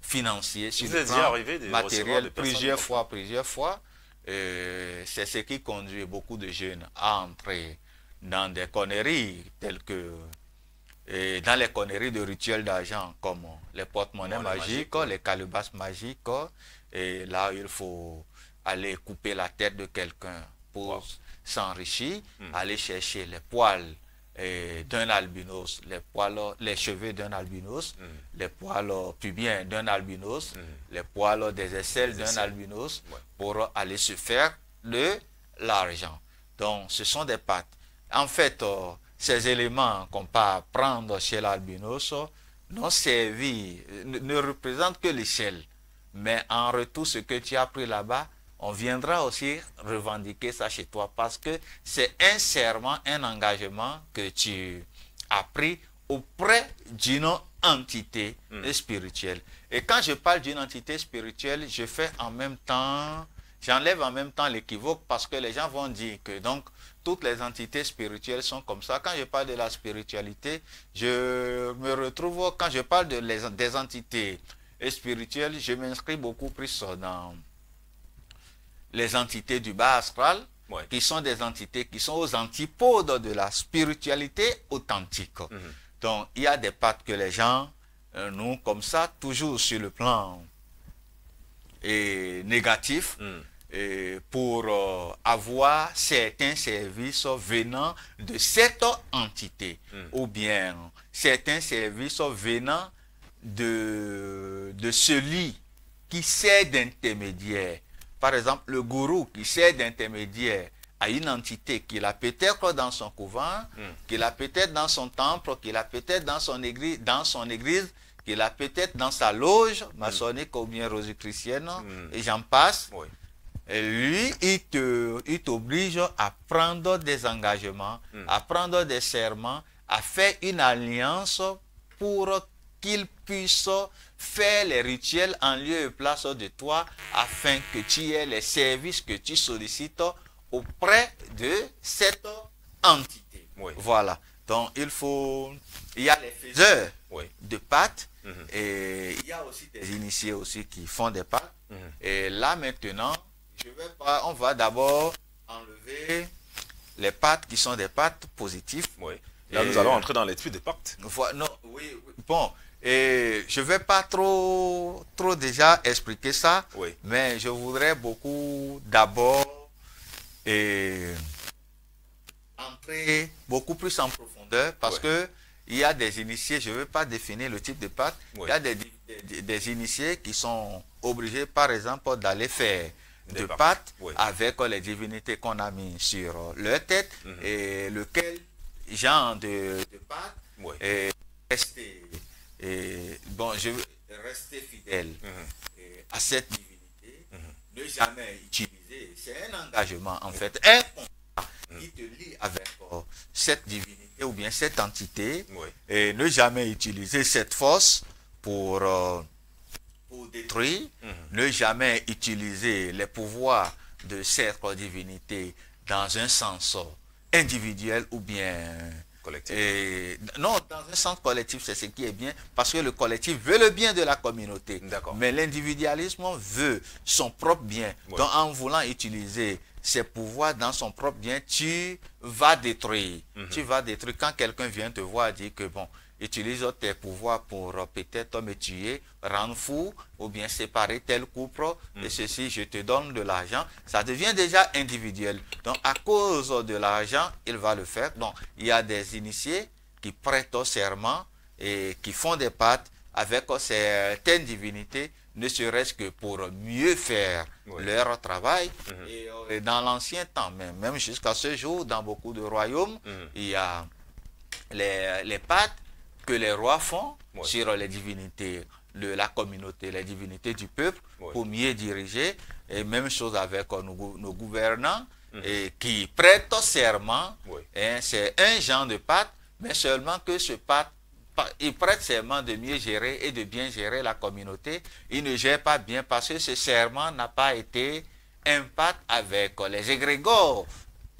financier, sur Vous le plan arrivé de matériel, plusieurs fois, plusieurs fois. euh, c'est ce qui conduit beaucoup de jeunes à entrer dans des conneries telles que et dans les conneries de rituels d'argent comme les porte-monnaies magiques, les calebasses magiques, et là il faut aller couper la tête de quelqu'un pour s'enrichir, hmm. aller chercher les poils d'un albinos, les poils, les cheveux d'un albinos, hmm. les poils pubiens d'un albinos, hmm. les poils des aisselles d'un albinos, pour aller se faire de l'argent. Donc, ce sont des pattes. En fait, euh, ces éléments qu'on peut prendre chez l'albinos n'ont servi, ne, représentent que l'échelle. Mais en retour, ce que tu as pris là-bas, on viendra aussi revendiquer ça chez toi parce que c'est un serment, un engagement que tu as pris auprès d'une entité hmm. spirituelle. Et quand je parle d'une entité spirituelle, je fais en même temps, j'enlève en même temps l'équivoque parce que les gens vont dire que donc toutes les entités spirituelles sont comme ça. Quand je parle de la spiritualité, je me retrouve, quand je parle de les, des entités spirituelles, je m'inscris beaucoup plus dans les entités du bas astral, qui sont des entités qui sont aux antipodes de la spiritualité authentique. Mhm. Donc, il y a des pattes que les gens, euh, nous, comme ça, toujours sur le plan et négatif, mhm pour euh, avoir certains services venant de cette entité hmm. ou bien certains services venant de, de celui qui sert d'intermédiaire. Par exemple, le gourou qui sert d'intermédiaire à une entité qu'il a peut-être dans son couvent, hmm. qu'il a peut-être dans son temple, qu'il a peut-être dans son église, dans son église, qu'il a peut-être dans sa loge maçonnique ou bien rosicrucienne, hmm. et j'en passe. Et lui, il t'oblige à prendre des engagements, hmm. à prendre des serments, à faire une alliance pour qu'il puisse faire les rituels en lieu et place de toi afin que tu aies les services que tu sollicites auprès de cette entité. Voilà. Donc, il faut... Il y a les faiseurs de pâtes hmm. et il y a aussi des initiés aussi qui font des pâtes. Hmm. Et là, maintenant, on va d'abord enlever les pattes qui sont des pattes positives. Oui. Là, nous allons entrer dans l'étude des pattes. Non, oui, bon. Et je ne vais pas trop, trop déjà expliquer ça, oui. mais je voudrais beaucoup d'abord entrer beaucoup plus en profondeur parce que il y a des initiés, je ne veux pas définir le type de pâte, il y a des, des, initiés qui sont obligés, par exemple, d'aller faire de pâtes. avec les divinités qu'on a mis sur leur tête mhm. et lequel genre de, de pâte est resté bon je veux rester fidèle mhm. à cette divinité mhm. ne jamais utiliser c'est un engagement en fait un contrat qui te lie avec euh, cette divinité ou bien cette entité et ne jamais utiliser cette force pour euh, détruire, mhm. ne jamais utiliser les pouvoirs de cette divinité dans un sens individuel ou bien collectif. non, dans un sens collectif, c'est ce qui est bien, parce que le collectif veut le bien de la communauté. Mais l'individualisme veut son propre bien. Donc en voulant utiliser ses pouvoirs dans son propre bien, tu vas détruire. Mhm. Tu vas détruire quand quelqu'un vient te voir dire que bon, utilise tes pouvoirs pour euh, peut-être me tuer, rendre fou, ou bien séparer tel couple, et mm. ceci, je te donne de l'argent, ça devient déjà individuel. Donc, à cause de l'argent, il va le faire. Donc, il y a des initiés qui prêtent au serment et qui font des pâtes avec certaines divinités, ne serait-ce que pour mieux faire leur travail. Mm-hmm. Euh, et, dans l'ancien temps, même, même jusqu'à ce jour, dans beaucoup de royaumes, mm-hmm. il y a les, les pâtes que les rois font sur les divinités de la communauté, les divinités du peuple, pour mieux diriger. Et même chose avec euh, nos, gouvernants, mhm. et qui prêtent serment. Hein, c'est un genre de pacte, mais seulement que ce pacte, il prête serment de mieux gérer et de bien gérer la communauté. Il ne gère pas bien parce que ce serment n'a pas été un pacte avec les égrégores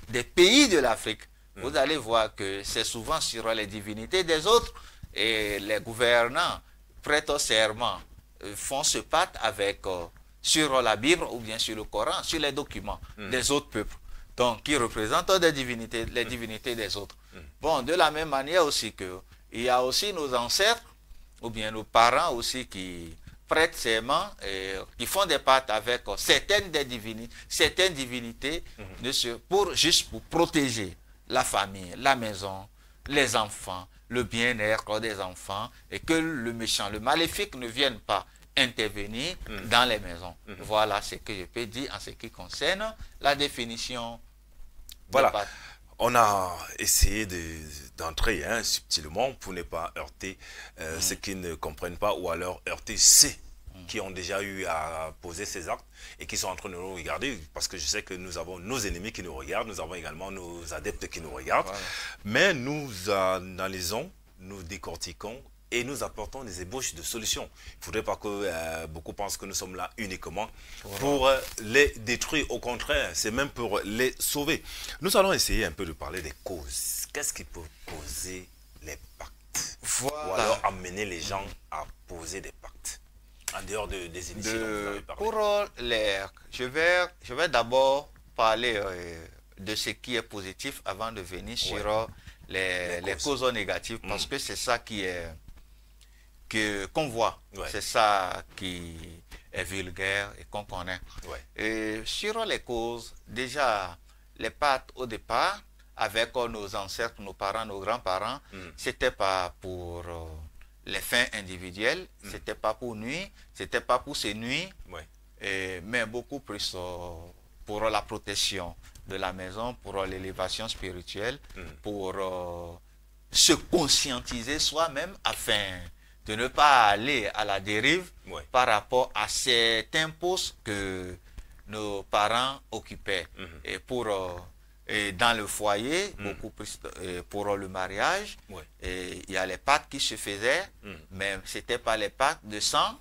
des pays de l'Afrique. Vous mhm. allez voir que c'est souvent sur les divinités des autres et les gouvernants prêtent au serment, euh, font ce pacte avec euh, sur la Bible ou bien sur le Coran, sur les documents des autres peuples. Donc, qui représentent des divinités, les divinités des autres. Bon, de la même manière aussi que il y a aussi nos ancêtres ou bien nos parents aussi qui prêtent serment et qui font des pactes avec certaines des divinités, certaines divinités pour juste pour protéger la famille, la maison, les enfants, le bien-être des enfants et que le méchant, le maléfique ne vienne pas intervenir Mm. dans les maisons. Mhm. Voilà ce que je peux dire en ce qui concerne la définition. Voilà. On a essayé de- d'entrer hein, subtilement pour ne pas heurter euh, ceux qui ne comprennent pas ou alors heurter ceux qui ont déjà eu à poser ces actes et qui sont en train de nous regarder parce que je sais que nous avons nos ennemis qui nous regardent, nous avons également nos adeptes qui nous regardent. Voilà. Mais nous analysons, nous décortiquons et nous apportons des ébauches de solutions. Il ne faudrait pas que euh, beaucoup pensent que nous sommes là uniquement pour euh, les détruire. Au contraire, c'est même pour les sauver. Nous allons essayer un peu de parler des causes. Qu'est-ce qui peut causer les pactes? Ou alors amener les gens à poser des pactes en dehors de- des initiés dont vous avez De- parlé. pour les, je vais, je vais d'abord parler euh, de ce qui est positif avant de venir sur euh, les, Les les causes. négatives parce Mm. que c'est ça qui est qu'on voit, Ouais. c'est ça qui est vulgaire et qu'on connaît. Ouais. Et sur les causes, déjà les pactes au départ avec euh, nos ancêtres, nos parents, nos grands-parents, Mm. c'était pas pour les fins individuelles, c'était pas pour nuire, c'était pas pour ces nuits, Ouais. et- mais beaucoup plus euh, pour la protection de la maison, pour l'élévation spirituelle, Mhm. pour euh, se conscientiser soi-même afin de ne pas aller à la dérive Ouais. par rapport à certains postes que nos parents occupaient. Mhm. Et pour euh, et dans le foyer, Mhm. beaucoup plus euh, pour le mariage, Ouais. et il y a les pactes qui se faisaient, Mhm. mais c'était pas les pactes de sang.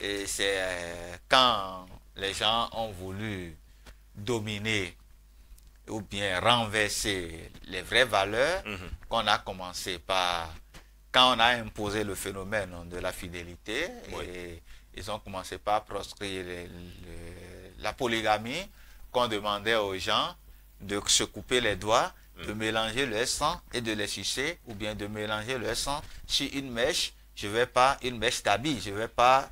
Et c'est euh, quand les gens ont voulu dominer ou bien renverser les vraies valeurs Mhm. qu'on a commencé par quand on a imposé le phénomène de la fidélité et ils ont commencé par proscrire les- les- la polygamie qu'on demandait aux gens de se couper les doigts de mélanger le sang et de les sucer ou bien de mélanger le sang sur une mèche je vais pas une mèche d'habit je vais pas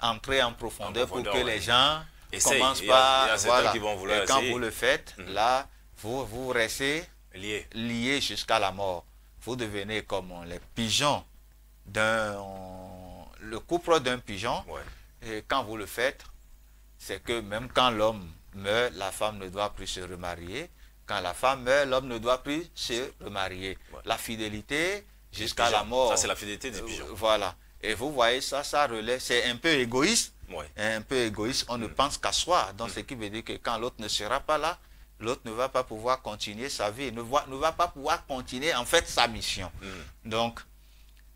entrer en profondeur, profondeur, pour que ouais. les gens Essaye. commencent par voilà qui vont vouloir et quand essayer. vous le faites Mhm. là vous vous restez Lié. liés jusqu'à la mort. Vous devenez comme les pigeons d'un. Le couple d'un pigeon. Ouais. Et quand vous le faites, c'est que même quand l'homme meurt, la femme ne doit plus se remarier. Quand la femme meurt, l'homme ne doit plus se remarier. Ouais. La fidélité jusqu'à la mort. Ça, c'est la fidélité pigeon. Euh, Voilà. Et vous voyez ça, ça relève. C'est un peu égoïste Ouais. un peu égoïste, on ne pense qu'à soi. Donc, ce qui veut dire que quand l'autre ne sera pas là, l'autre ne va pas pouvoir continuer sa vie, ne va, ne va pas pouvoir continuer en fait sa mission. Mhm. Donc,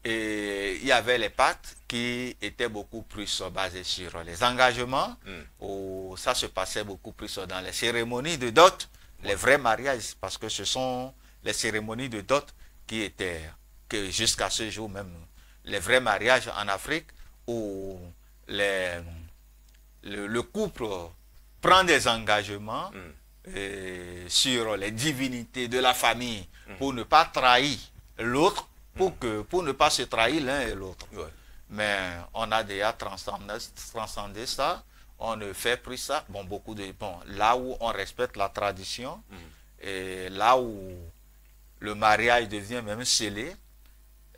et il y avait les pactes qui étaient beaucoup plus basés sur les engagements, Mhm. où ça se passait beaucoup plus dans les cérémonies de dot, les vrais mariages, parce que ce sont les cérémonies de dot qui étaient, que jusqu'à ce jour même, les vrais mariages en Afrique, où les, le, le couple prend des engagements Mhm. euh, sur les divinités de la famille pour ne pas trahir l'autre, pour, que, pour ne pas se trahir l'un et l'autre. Ouais. Mais on a déjà transcendé, transcendé ça. On ne fait plus ça. Bon, beaucoup de. Bon, là où on respecte la tradition, et là où le mariage devient même scellé,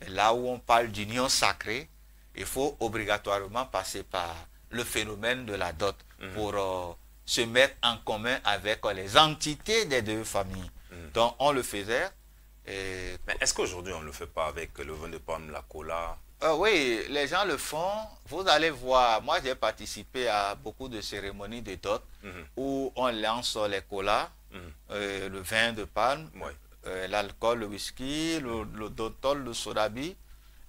et là où on parle d'union sacrée, il faut obligatoirement passer par le phénomène de la dot pour euh, se mettre en commun avec euh, les entités des deux familles. Donc, on le faisait. Et Mais est-ce qu'aujourd'hui, on ne le fait pas avec le vin de pomme, la cola? Euh, oui, les gens le font. Vous allez voir, moi j'ai participé à beaucoup de cérémonies de dot Mhm. où on lance les colas, Mhm. euh, le vin de palme, euh, l'alcool, le whisky, le, le dotol, le sodabi.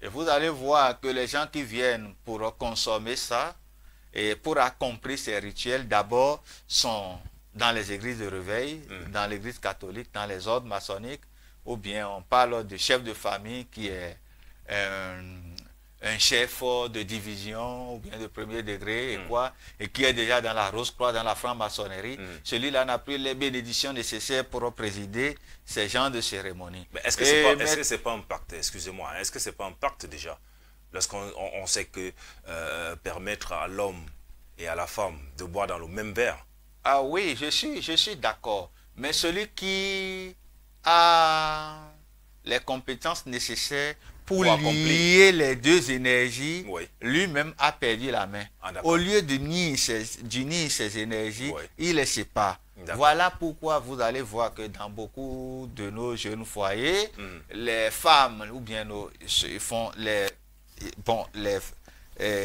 Et vous allez voir que les gens qui viennent pour consommer ça et pour accomplir ces rituels, d'abord sont dans les églises de réveil, Mhm. dans l'église catholique, dans les ordres maçonniques, ou bien on parle de chef de famille qui est un, un chef de division ou bien de premier degré et Mm. quoi, et qui est déjà dans la Rose-Croix, dans la franc-maçonnerie, Mm. celui-là n'a plus les bénédictions nécessaires pour présider ces genres de cérémonies. Est-ce que Et c'est pas, mettre- pas un pacte, excusez-moi, hein, est-ce que c'est pas un pacte déjà? Lorsqu'on on, on sait que euh, permettre à l'homme et à la femme de boire dans le même verre, Ah oui, je suis, je suis d'accord. Mais celui qui a les compétences nécessaires pour Pour accomplir. lier les deux énergies, Oui. lui-même a perdu la main. Ah. Au lieu d'unir ses, d'unir ses énergies, Oui. il les sépare. Voilà pourquoi vous allez voir que dans beaucoup de nos jeunes foyers, Mm. les femmes ou bien nos, font les bon les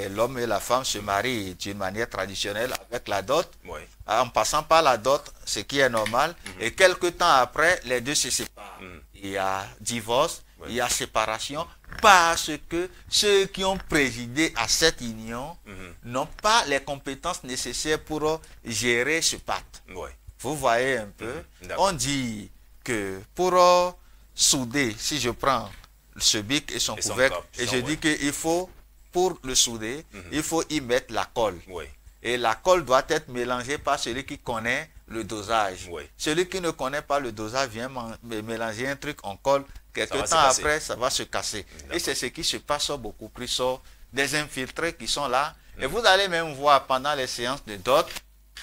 l'homme et la femme se marient d'une manière traditionnelle avec la dot oui, en passant par la dot, ce qui est normal, et quelques temps après, les deux se séparent. Mhm. Il y a divorce, il y a séparation, parce que ceux qui ont présidé à cette union Mhm. n'ont pas les compétences nécessaires pour gérer ce pacte. oui, Vous voyez un peu, Mhm. On dit que pour euh, souder, si je prends ce bic et son Et son couvercle, et son- je ouais. dis qu'il faut, pour le souder, Mhm. il faut y mettre la colle. oui, Et la colle doit être mélangée par celui qui connaît le dosage. Oui. Celui qui ne connaît pas le dosage vient mélanger un truc en colle. Quelque temps après, ça va se casser. Et c'est ce qui se passe beaucoup plus sur des infiltrés qui sont là. Et vous allez même voir pendant les séances de dot,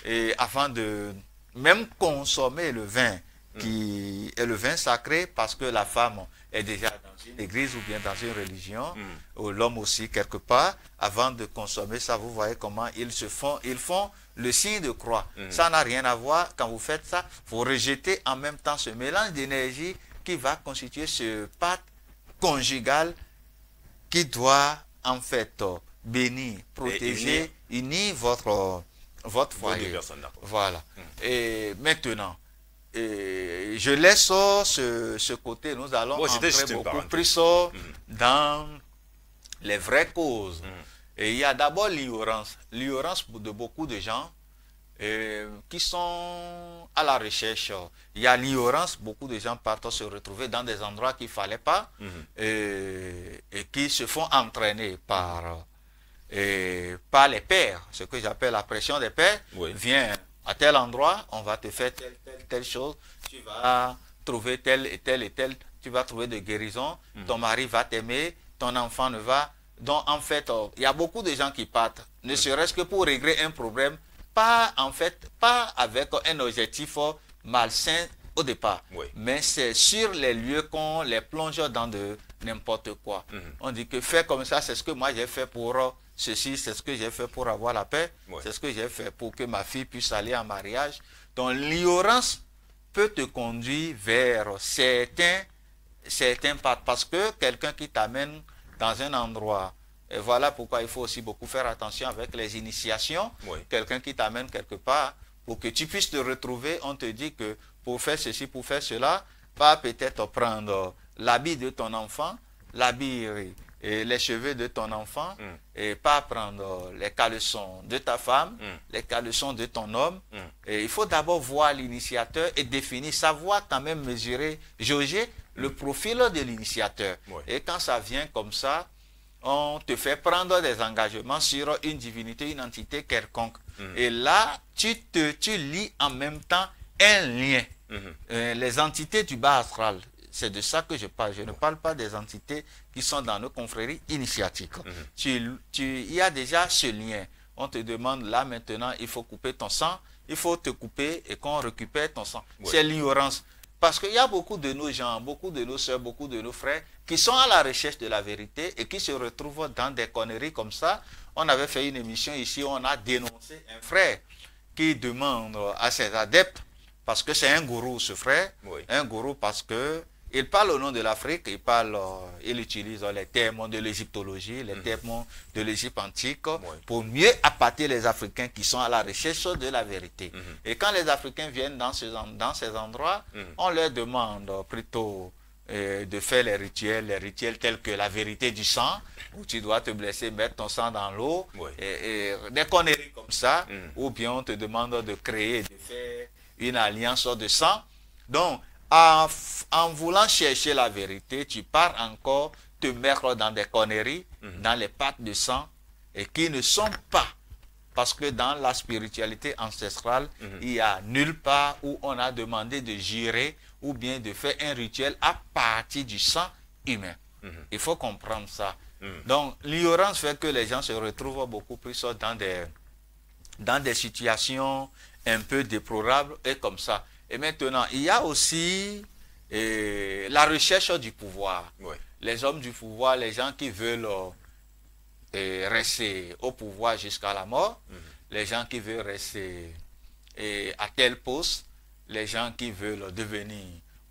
et avant de même consommer le vin, qui est le vin sacré, parce que la femme est déjà dans une église ou bien dans une religion, Mm. ou l'homme aussi quelque part, avant de consommer ça, vous voyez comment ils se font, ils font le signe de croix. Mhm. Ça n'a rien à voir. Quand vous faites ça, vous rejetez en même temps ce mélange d'énergie qui va constituer ce pacte conjugal qui doit en fait euh, bénir, protéger, unir votre, votre foyer. Voilà. Et maintenant, et je laisse euh, ce, ce côté, nous allons c'était entrer beaucoup plus euh, Mhm. dans les vraies causes. Et il y a d'abord l'ignorance. L'ignorance de beaucoup de gens euh, qui sont à la recherche. Il y a l'ignorance, beaucoup de gens partent se retrouver dans des endroits qu'il ne fallait pas Mhm. et, et qui se font entraîner par, et, par les pères, ce que j'appelle la pression des pères. Oui. Viens à tel endroit, on va te faire telle, telle, telle chose, tu vas trouver telle et telle et telle, tu vas trouver de guérison, ton mari va t'aimer, ton enfant ne va. Donc en fait, euh, il y a beaucoup de gens qui partent, ne serait-ce que pour régler un problème, pas en fait, pas avec un objectif euh, malsain au départ, Oui. mais c'est sur les lieux qu'on les plonge dans de n'importe quoi. Mhm. On dit que faire comme ça, c'est ce que moi j'ai fait pour euh, ceci, c'est ce que j'ai fait pour avoir la paix, Ouais. c'est ce que j'ai fait pour que ma fille puisse aller en mariage. Donc l'ignorance peut te conduire vers certains, certains pas. Parce que quelqu'un qui t'amène dans un endroit, et voilà pourquoi il faut aussi beaucoup faire attention avec les initiations. Oui. Quelqu'un qui t'amène quelque part, pour que tu puisses te retrouver, on te dit que pour faire ceci, pour faire cela, pas peut-être prendre l'habit de ton enfant, l'habit et les cheveux de ton enfant, Mm. et pas prendre les caleçons de ta femme, Mm. les caleçons de ton homme. Mm. Et il faut d'abord voir l'initiateur et définir, savoir quand même mesurer, jauger le profil de l'initiateur. Ouais. Et quand ça vient comme ça, on te fait prendre des engagements sur une divinité, une entité quelconque. Et là, tu, te, tu lis en même temps un lien. Mhm. Euh, les entités du bas astral, c'est de ça que je parle. Je ne parle pas des entités qui sont dans nos confréries initiatiques. Mhm. tu, tu- il y a déjà ce lien. On te demande là maintenant, il faut couper ton sang, il faut te couper et qu'on récupère ton sang. Ouais. C'est l'ignorance. Parce qu'il y a beaucoup de nos gens, beaucoup de nos soeurs, beaucoup de nos frères qui sont à la recherche de la vérité et qui se retrouvent dans des conneries comme ça. On avait fait une émission ici, on a dénoncé un frère qui demande à ses adeptes, parce que c'est un gourou ce frère, Oui. un gourou parce que il parle au nom de l'Afrique, il parle, euh, il utilise les termes de l'égyptologie, les termes de l'Égypte antique, pour mieux appâter les Africains qui sont à la recherche de la vérité. Mhm. Et quand les Africains viennent dans, ce- dans ces endroits, Mhm. on leur demande plutôt euh, de faire les rituels, les rituels tels que la vérité du sang, où tu dois te blesser, mettre ton sang dans l'eau, Ouais. et, et comme ça, Mhm. ou bien on te demande de créer, de faire une alliance de sang. Donc, en, voulant chercher la vérité, tu pars encore te mettre dans des conneries, dans les pattes de sang, et qui ne sont pas. Parce que dans la spiritualité ancestrale, il y a nulle part où on a demandé de jurer ou bien de faire un rituel à partir du sang humain. Il faut comprendre ça. Donc, l'ignorance fait que les gens se retrouvent beaucoup plus dans des, dans des situations un peu déplorables et comme ça. Et maintenant, il y a aussi eh, la recherche du pouvoir. Les hommes du pouvoir, les gens qui veulent euh, eh, rester au pouvoir jusqu'à la mort, les gens qui veulent rester eh, à tel poste, les gens qui veulent devenir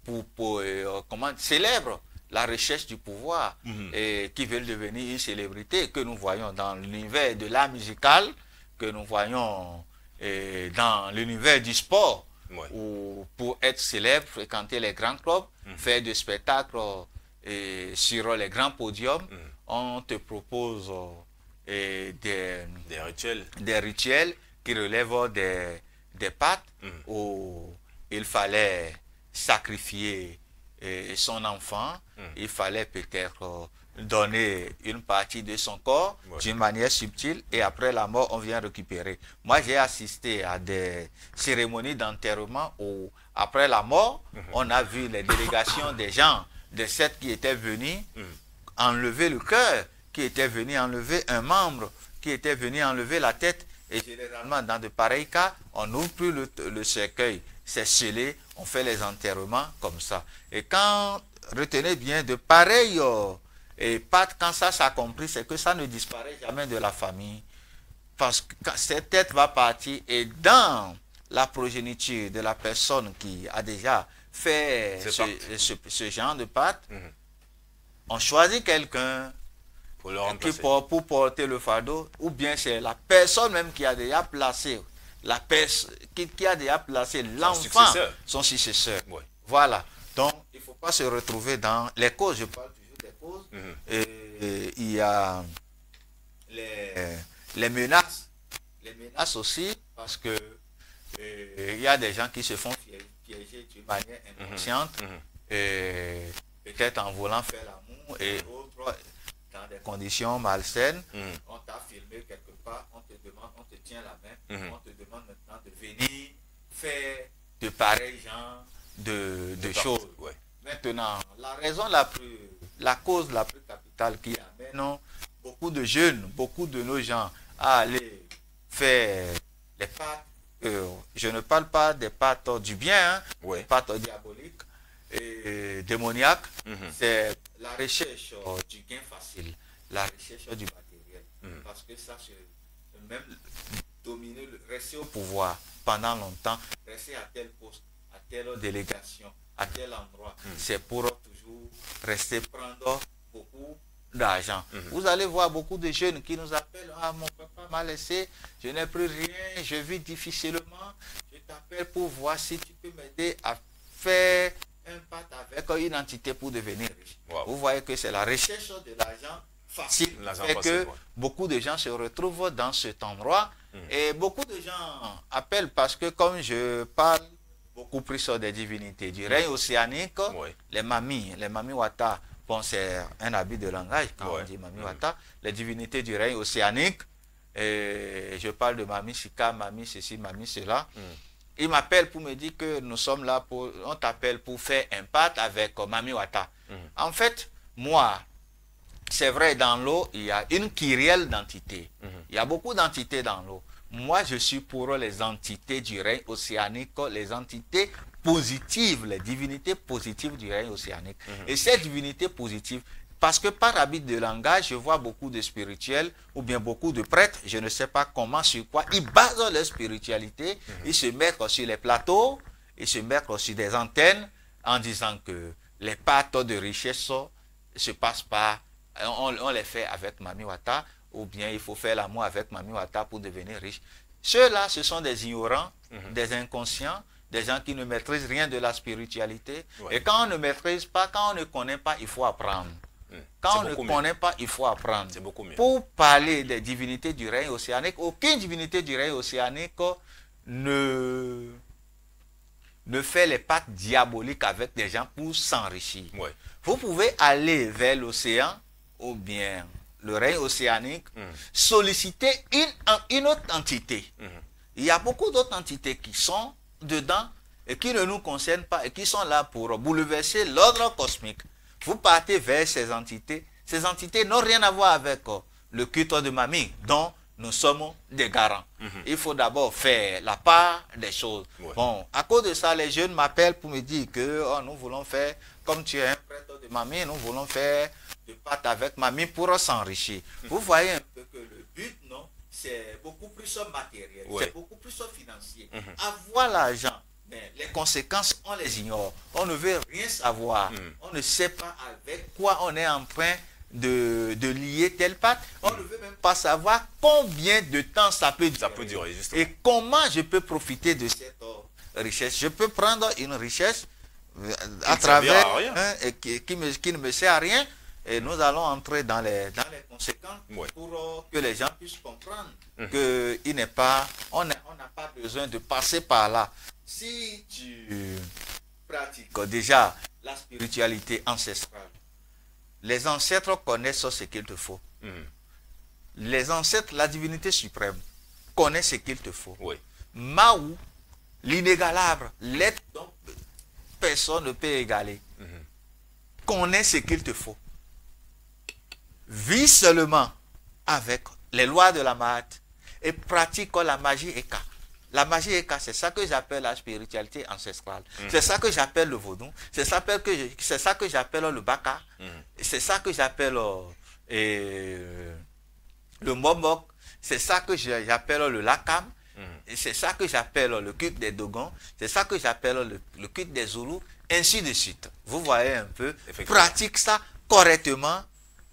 pour, pour, euh, comment, célèbres, la recherche du pouvoir, et qui veulent devenir une célébrité que nous voyons dans l'univers de l'art musical, que nous voyons eh, dans l'univers du sport, Ouais. où pour être célèbre, fréquenter les grands clubs, faire des spectacles eh, sur les grands podiums, on te propose eh, des, Des rituels. des rituels qui relèvent des, des pâtes où il fallait sacrifier eh, son enfant, il fallait peut-être euh, donner une partie de son corps Ouais. d'une manière subtile et après la mort, on vient récupérer. Moi, j'ai assisté à des cérémonies d'enterrement où, après la mort, on a vu les délégations des gens, des sept qui étaient venus enlever le cœur, qui était venu enlever un membre, qui était venu enlever la tête. Et généralement, dans de pareils cas, on n'ouvre plus le, le cercueil. C'est scellé, on fait les enterrements comme ça. Et quand, retenez bien, de pareils euh, et pas quand ça s'accomplit, c'est que ça ne disparaît jamais de la famille. Parce que cette tête va partir et dans la progéniture de la personne qui a déjà fait Ce genre de pacte, Mhm. on choisit quelqu'un Pour pour, pour porter le fardeau, ou bien c'est la personne même qui a déjà placé, la qui, qui a déjà placé l'enfant, successeur. son successeur. Ouais. Voilà. Donc, il ne faut pas se retrouver dans les causes. Je parle Mhm. Et, il y a les, les menaces. Les menaces aussi, parce que euh, il y a des gens qui se font pié- piéger d'une manière inconsciente, Mhm. et peut-être en voulant faire l'amour et autres, dans des conditions malsaines. Mhm. On t'a filmé quelque part, on te demande, on te tient la main, Mhm. on te demande maintenant de venir faire de pareils genres de, de pacte, choses. ouais. Maintenant, la raison la plus, la cause la plus capitale qui amène beaucoup de jeunes, beaucoup de nos gens à aller faire les pâtes, euh, je ne parle pas des pâtes du bien, hein, Ouais. des pâtes diaboliques et démoniaques, Mhm. c'est la recherche euh, du gain facile, la recherche du matériel. Mhm. Parce que ça, c'est même dominer, le- rester au pouvoir pendant longtemps, rester à tel poste, à telle délégation, à tel endroit, c'est pour toujours rester prendre beaucoup d'argent. Vous allez voir beaucoup de jeunes qui nous appellent, ah mon papa m'a laissé, je n'ai plus rien, je vis difficilement, je t'appelle pour voir si tu peux m'aider à faire un pacte avec une entité pour devenir riche. Wow. Vous voyez que c'est la recherche de l'argent facile fait que ouais. beaucoup de gens se retrouvent dans cet endroit Mm. et beaucoup de gens appellent parce que comme je parle beaucoup plus sur des divinités du règne océanique, les mamies, les mamies wata, bon c'est un habit de langage quand on dit mami Mm. wata, les divinités du règne océanique, et je parle de mamie Shika, mamie ceci, mamie cela. Mm. Ils m'appellent pour me dire que nous sommes là pour, on t'appelle pour faire un pacte avec euh, Mami Wata. Mm. En fait, moi, c'est vrai, dans l'eau, il y a une kyrielle d'entités. Mhm. Il y a beaucoup d'entités dans l'eau. Moi, je suis pour les entités du règne océanique, les entités positives, les divinités positives du règne océanique. Et ces divinités positives, parce que par habit de langage, je vois beaucoup de spirituels ou bien beaucoup de prêtres, je ne sais pas comment, sur quoi, ils basent leur spiritualité, ils se mettent sur les plateaux, ils se mettent sur des antennes en disant que les pâtes de richesse se passent pas, on, on les fait avec Mami Wata, ou bien il faut faire l'amour avec Mami Wata pour devenir riche. Ceux-là, ce sont des ignorants, des inconscients, des gens qui ne maîtrisent rien de la spiritualité. Ouais. Et quand on ne maîtrise pas, quand on ne connaît pas, il faut apprendre. Mm. Quand on ne mieux. connaît pas, il faut apprendre. C'est beaucoup mieux. Pour parler des divinités du règne océanique, aucune divinité du règne océanique ne, ne fait les pactes diaboliques avec des gens pour s'enrichir. Ouais. Vous pouvez aller vers l'océan ou bien le règne océanique, solliciter une, une autre entité. Il y a beaucoup d'autres entités qui sont dedans et qui ne nous concernent pas et qui sont là pour bouleverser l'ordre cosmique. Vous partez vers ces entités. Ces entités n'ont rien à voir avec euh, le culte de mamie dont nous sommes des garants. Il faut d'abord faire la part des choses. Ouais. Bon, à cause de ça, les jeunes m'appellent pour me dire que oh, nous voulons faire, comme tu es un prêtre de mamie, nous voulons faire de pâte avec mamie pour s'enrichir. Vous voyez un peu que le but, non, c'est beaucoup plus matériel, c'est beaucoup plus financier. Avoir l'argent, mais les conséquences, on les ignore. On ne veut rien savoir. On ne sait pas avec quoi on est en train de, de lier telle pâte. On ne veut même pas savoir combien de temps ça peut durer. Ça peut durer, justement. Et comment je peux profiter de cette euh, richesse? Je peux prendre une richesse euh, à travers à hein, et qui, qui me- qui ne me sert à rien. Et nous allons entrer dans les, dans les conséquences pour euh, que les gens puissent comprendre que il n'est pas, on n'a pas besoin de passer par là. Si tu pratiques déjà la spiritualité ancestrale, les ancêtres connaissent ce qu'il te faut. Mhm. Les ancêtres, la divinité suprême, connaît ce qu'il te faut. Oui. Maou, l'inégalable, l'être dont personne ne peut égaler, connaît ce qu'il te faut. Vis seulement avec les lois de la maths et pratique la magie Eka. La magie Eka, c'est ça que j'appelle la spiritualité ancestrale. C'est ça que j'appelle le vaudou. C'est ça que c'est ça que j'appelle le baka. C'est ça que j'appelle euh, le momok. C'est ça que j'appelle le lakam. C'est ça que j'appelle le culte des Dogons. C'est ça que j'appelle le, le culte des Zoulous. Ainsi de suite. Vous voyez un peu. Pratique ça correctement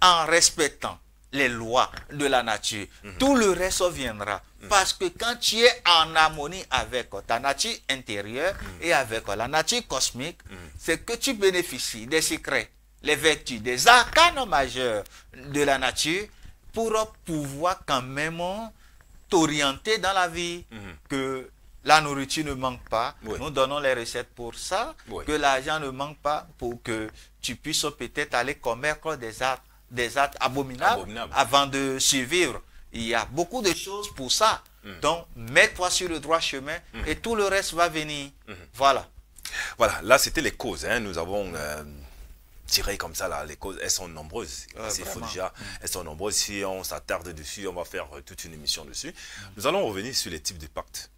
en respectant les lois de la nature. Tout le reste viendra. Parce que quand tu es en harmonie avec ta nature intérieure et avec la nature cosmique, c'est que tu bénéficies des secrets, les vertus, des arcanes majeurs de la nature pour pouvoir quand même t'orienter dans la vie, que la nourriture ne manque pas. Oui. Nous donnons les recettes pour ça, Oui. que l'argent ne manque pas pour que tu puisses peut-être aller commettre des actes, des actes abominables, avant de survivre. Il y a beaucoup de choses pour ça. Donc, mets-toi sur le droit chemin et tout le reste va venir. Voilà. Voilà, là c'était les causes. hein. Nous avons euh, tiré comme ça là, les causes. Elles sont nombreuses. C'est faux déjà. Elles sont nombreuses. Si on s'attarde dessus, on va faire euh, toute une émission dessus. Nous allons revenir sur les types de pactes.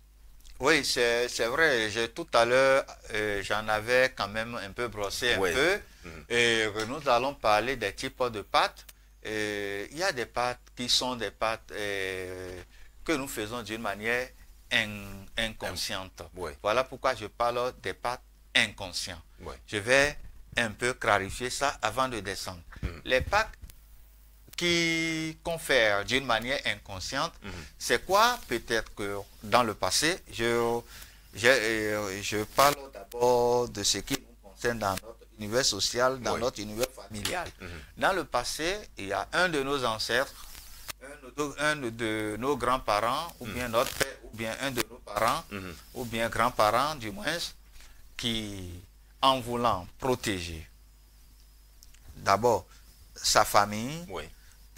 Oui, c'est vrai. J'ai- Tout à l'heure, euh, j'en avais quand même un peu brossé un peu. Et euh, nous allons parler des types de pâtes. Et Il y a des pâtes qui sont des pâtes euh, que nous faisons d'une manière in- inconsciente. Voilà pourquoi je parle des pâtes inconscientes. Je vais un peu clarifier ça avant de descendre. Les pactes qui confèrent d'une manière inconsciente, c'est quoi Peut-être que dans le passé, je, je, euh, je parle d'abord de ce qui nous concerne dans notre univers social, dans Oui. notre univers familial. Dans le passé, il y a un de nos ancêtres, un de, un de nos grands-parents, ou bien notre père, ou bien un de nos parents, ou bien grands-parents du moins, qui, en voulant protéger d'abord sa famille, Oui.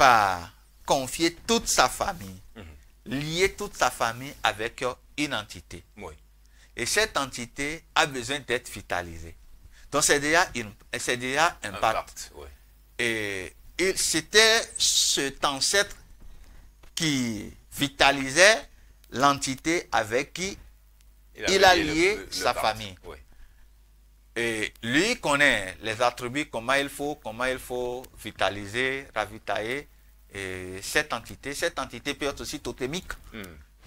Par confier toute sa famille, lier toute sa famille avec une entité. Oui. Et cette entité a besoin d'être vitalisée. Donc c'est déjà, une- déjà un, Un pacte. Oui. Et c'était cet ancêtre qui vitalisait l'entité avec qui Il a lié sa famille. Oui. Et lui connaît les attributs, comment il faut, comment il faut vitaliser, ravitailler et cette entité. Cette entité peut être aussi totémique.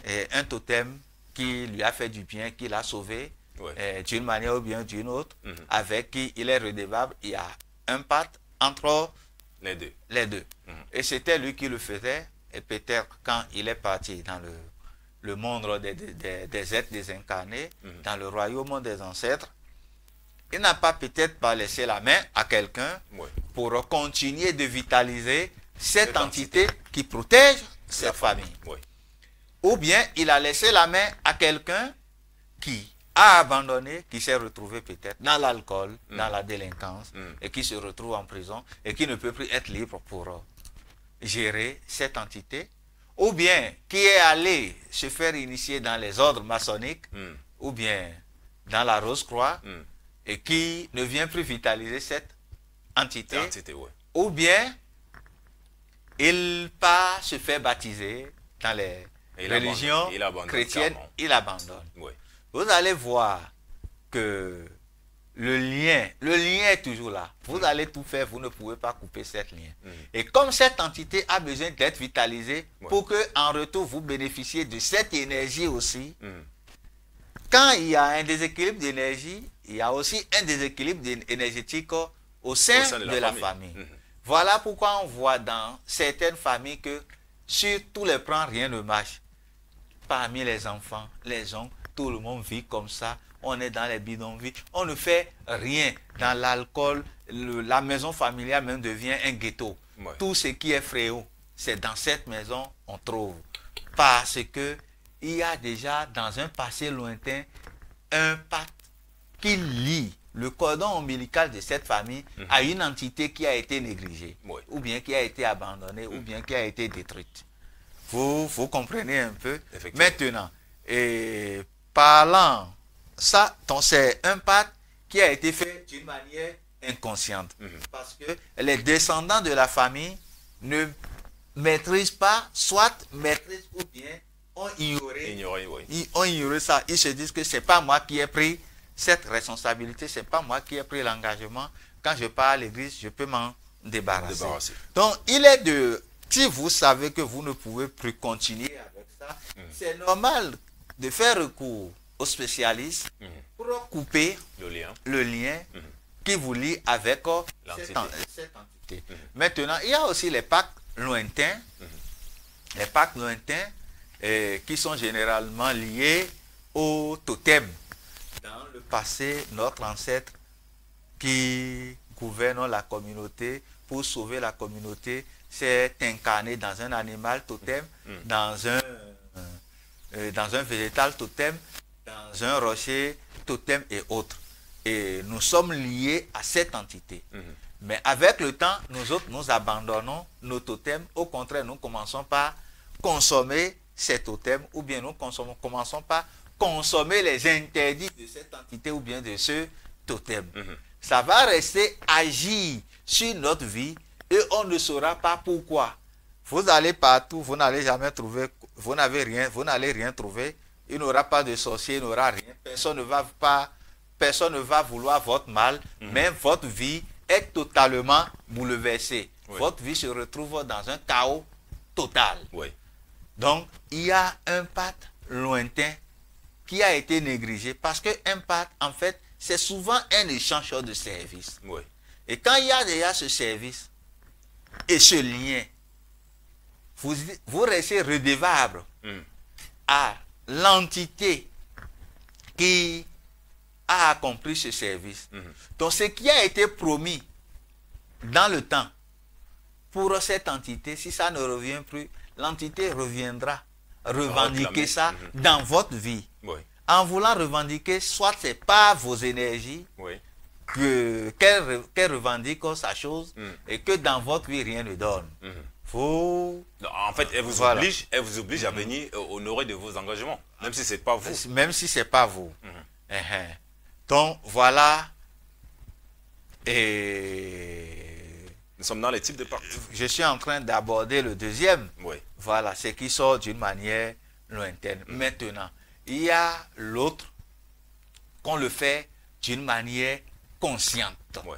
Et un totem qui lui a fait du bien, qui l'a sauvé Ouais. euh, d'une manière ou bien d'une autre, Mhm. avec qui il est redevable. Il y a un pacte entre Les deux. les deux. Mhm. Et c'était lui qui le faisait. Et peut-être quand il est parti dans le, le monde des, des- des- des êtres désincarnés, dans le royaume des ancêtres, il n'a pas peut-être pas laissé la main à quelqu'un pour continuer de vitaliser cette, Cette entité, qui protège cette famille. Ou bien il a laissé la main à quelqu'un qui a abandonné, qui s'est retrouvé peut-être dans l'alcool, Mm. dans la délinquance, et qui se retrouve en prison et qui ne peut plus être libre pour euh, gérer cette entité, ou bien qui est allé se faire initier dans les ordres maçonniques, Mm. ou bien dans la Rose-Croix, Mm. Et qui ne vient plus vitaliser cette entité, ouais. ou bien il part se faire baptiser dans les Il religions abandonne, il abandonne chrétiennes, carrément. il abandonne. Ouais. Vous allez voir que le lien, le lien est toujours là. Vous allez tout faire, vous ne pouvez pas couper cette lien. Mhm. Et comme cette entité a besoin d'être vitalisée Ouais. pour que en retour vous bénéficiez de cette énergie aussi, Mm. quand il y a un déséquilibre d'énergie, il y a aussi un déséquilibre d'é- énergétique au sein, sein de, de la, la famille. famille. Mhm. Voilà pourquoi on voit dans certaines familles que sur tous les plans, rien ne marche. Parmi les enfants, les oncles, tout le monde vit comme ça. On est dans les bidonvilles. On ne fait rien. Dans l'alcool, la maison familiale même devient un ghetto. Ouais. Tout ce qui est fréau, c'est dans cette maison on trouve. Parce que il y a déjà dans un passé lointain un pacte qui lie le cordon ombilical de cette famille à une entité qui a été négligée, ou bien qui a été abandonnée, ou bien qui a été détruite. Vous, vous comprenez un peu? Maintenant, et parlant, ça, c'est un pacte qui a été fait d'une manière inconsciente. Mhm. Parce que les descendants de la famille ne maîtrisent pas, soit maîtrisent ou bien ont ignoré Ignoré, oui. ils ont ignoré ça. Ils se disent que c'est pas moi qui ai pris cette responsabilité, c'est pas moi qui ai pris l'engagement. Quand je pars à l'église, je peux m'en débarrasser. Débarrasser. Donc, il est de. Si vous savez que vous ne pouvez plus continuer avec ça, Mm. c'est normal de faire recours aux spécialistes Mhm. pour couper Le lien. le lien Mhm. qui vous lie avec euh, cette, en- cette entité. Maintenant, il y a aussi les pactes lointains, les pactes lointains euh, qui sont généralement liés au totem. Dans le passé, notre ancêtre qui gouverne la communauté pour sauver la communauté s'est incarné dans un animal totem, dans un euh, dans un végétal totem, dans un rocher totem et autres. Et nous sommes liés à cette entité. Mhm. Mais avec le temps, nous autres, nous abandonnons nos totems. Au contraire, nous commençons par consommer ces totems ou bien nous consommons, commençons par consommer les interdits de cette entité ou bien de ce totem. Mhm. Ça va rester agir sur notre vie et on ne saura pas pourquoi. Vous allez partout, vous n'allez jamais trouver, vous n'avez rien, vous n'allez rien trouver. Il n'y aura pas de sorcier, il n'y aura rien. Personne ne va pas, personne ne va vouloir votre mal, mais votre vie est totalement bouleversée. Oui. Votre vie se retrouve dans un chaos total. Oui. Donc, il y a un pacte lointain qui a été négligé parce qu'un pacte, en fait, c'est souvent un échange de services. Oui. Et quand il y a déjà ce service et ce lien, vous, vous restez redevable Mhm. à l'entité qui a accompli ce service. Mhm. Donc ce qui a été promis dans le temps pour cette entité, si ça ne revient plus, l'entité reviendra revendiquer ça Mhm. dans votre vie. Oui. En voulant revendiquer, soit c'est pas vos énergies Oui. que qu'elle re- qu'elle revendique sa chose Mhm. et que dans votre vie rien ne donne. Mhm. Faut Non, En fait, elle vous Voilà. oblige, elle vous oblige à venir euh, honorer de vos engagements, même si c'est pas vous. même si c'est pas vous. Mhm. Uhum. Donc voilà. Et Nous sommes dans les types de pactes. je suis en train d'aborder le deuxième. Oui. Voilà, ce qui sort d'une manière lointaine. Maintenant, il y a l'autre qu'on le fait d'une manière consciente. Oui.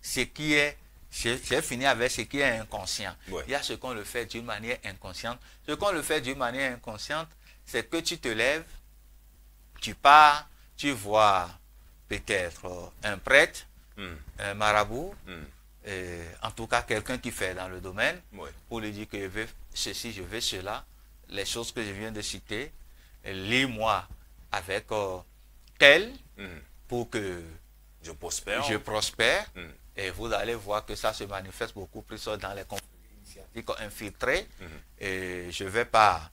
Ce qui est, j'ai fini avec ce qui est inconscient. Il y a ce qu'on le fait d'une manière inconsciente. Ce qu'on le fait d'une manière inconsciente, c'est que tu te lèves, tu pars, tu vois peut-être euh, un prêtre, Mhm. un marabout, Mhm. Euh, en tout cas quelqu'un qui fait dans le domaine, Oui. pour lui dire que je veux ceci, je veux cela, les choses que je viens de citer, lis-moi avec euh, tel Mhm. pour que Je prospère. je prospère. Mhm. Et vous allez voir que ça se manifeste beaucoup plus dans les conflits initiatiques infiltrés. Mhm. Et je ne vais pas,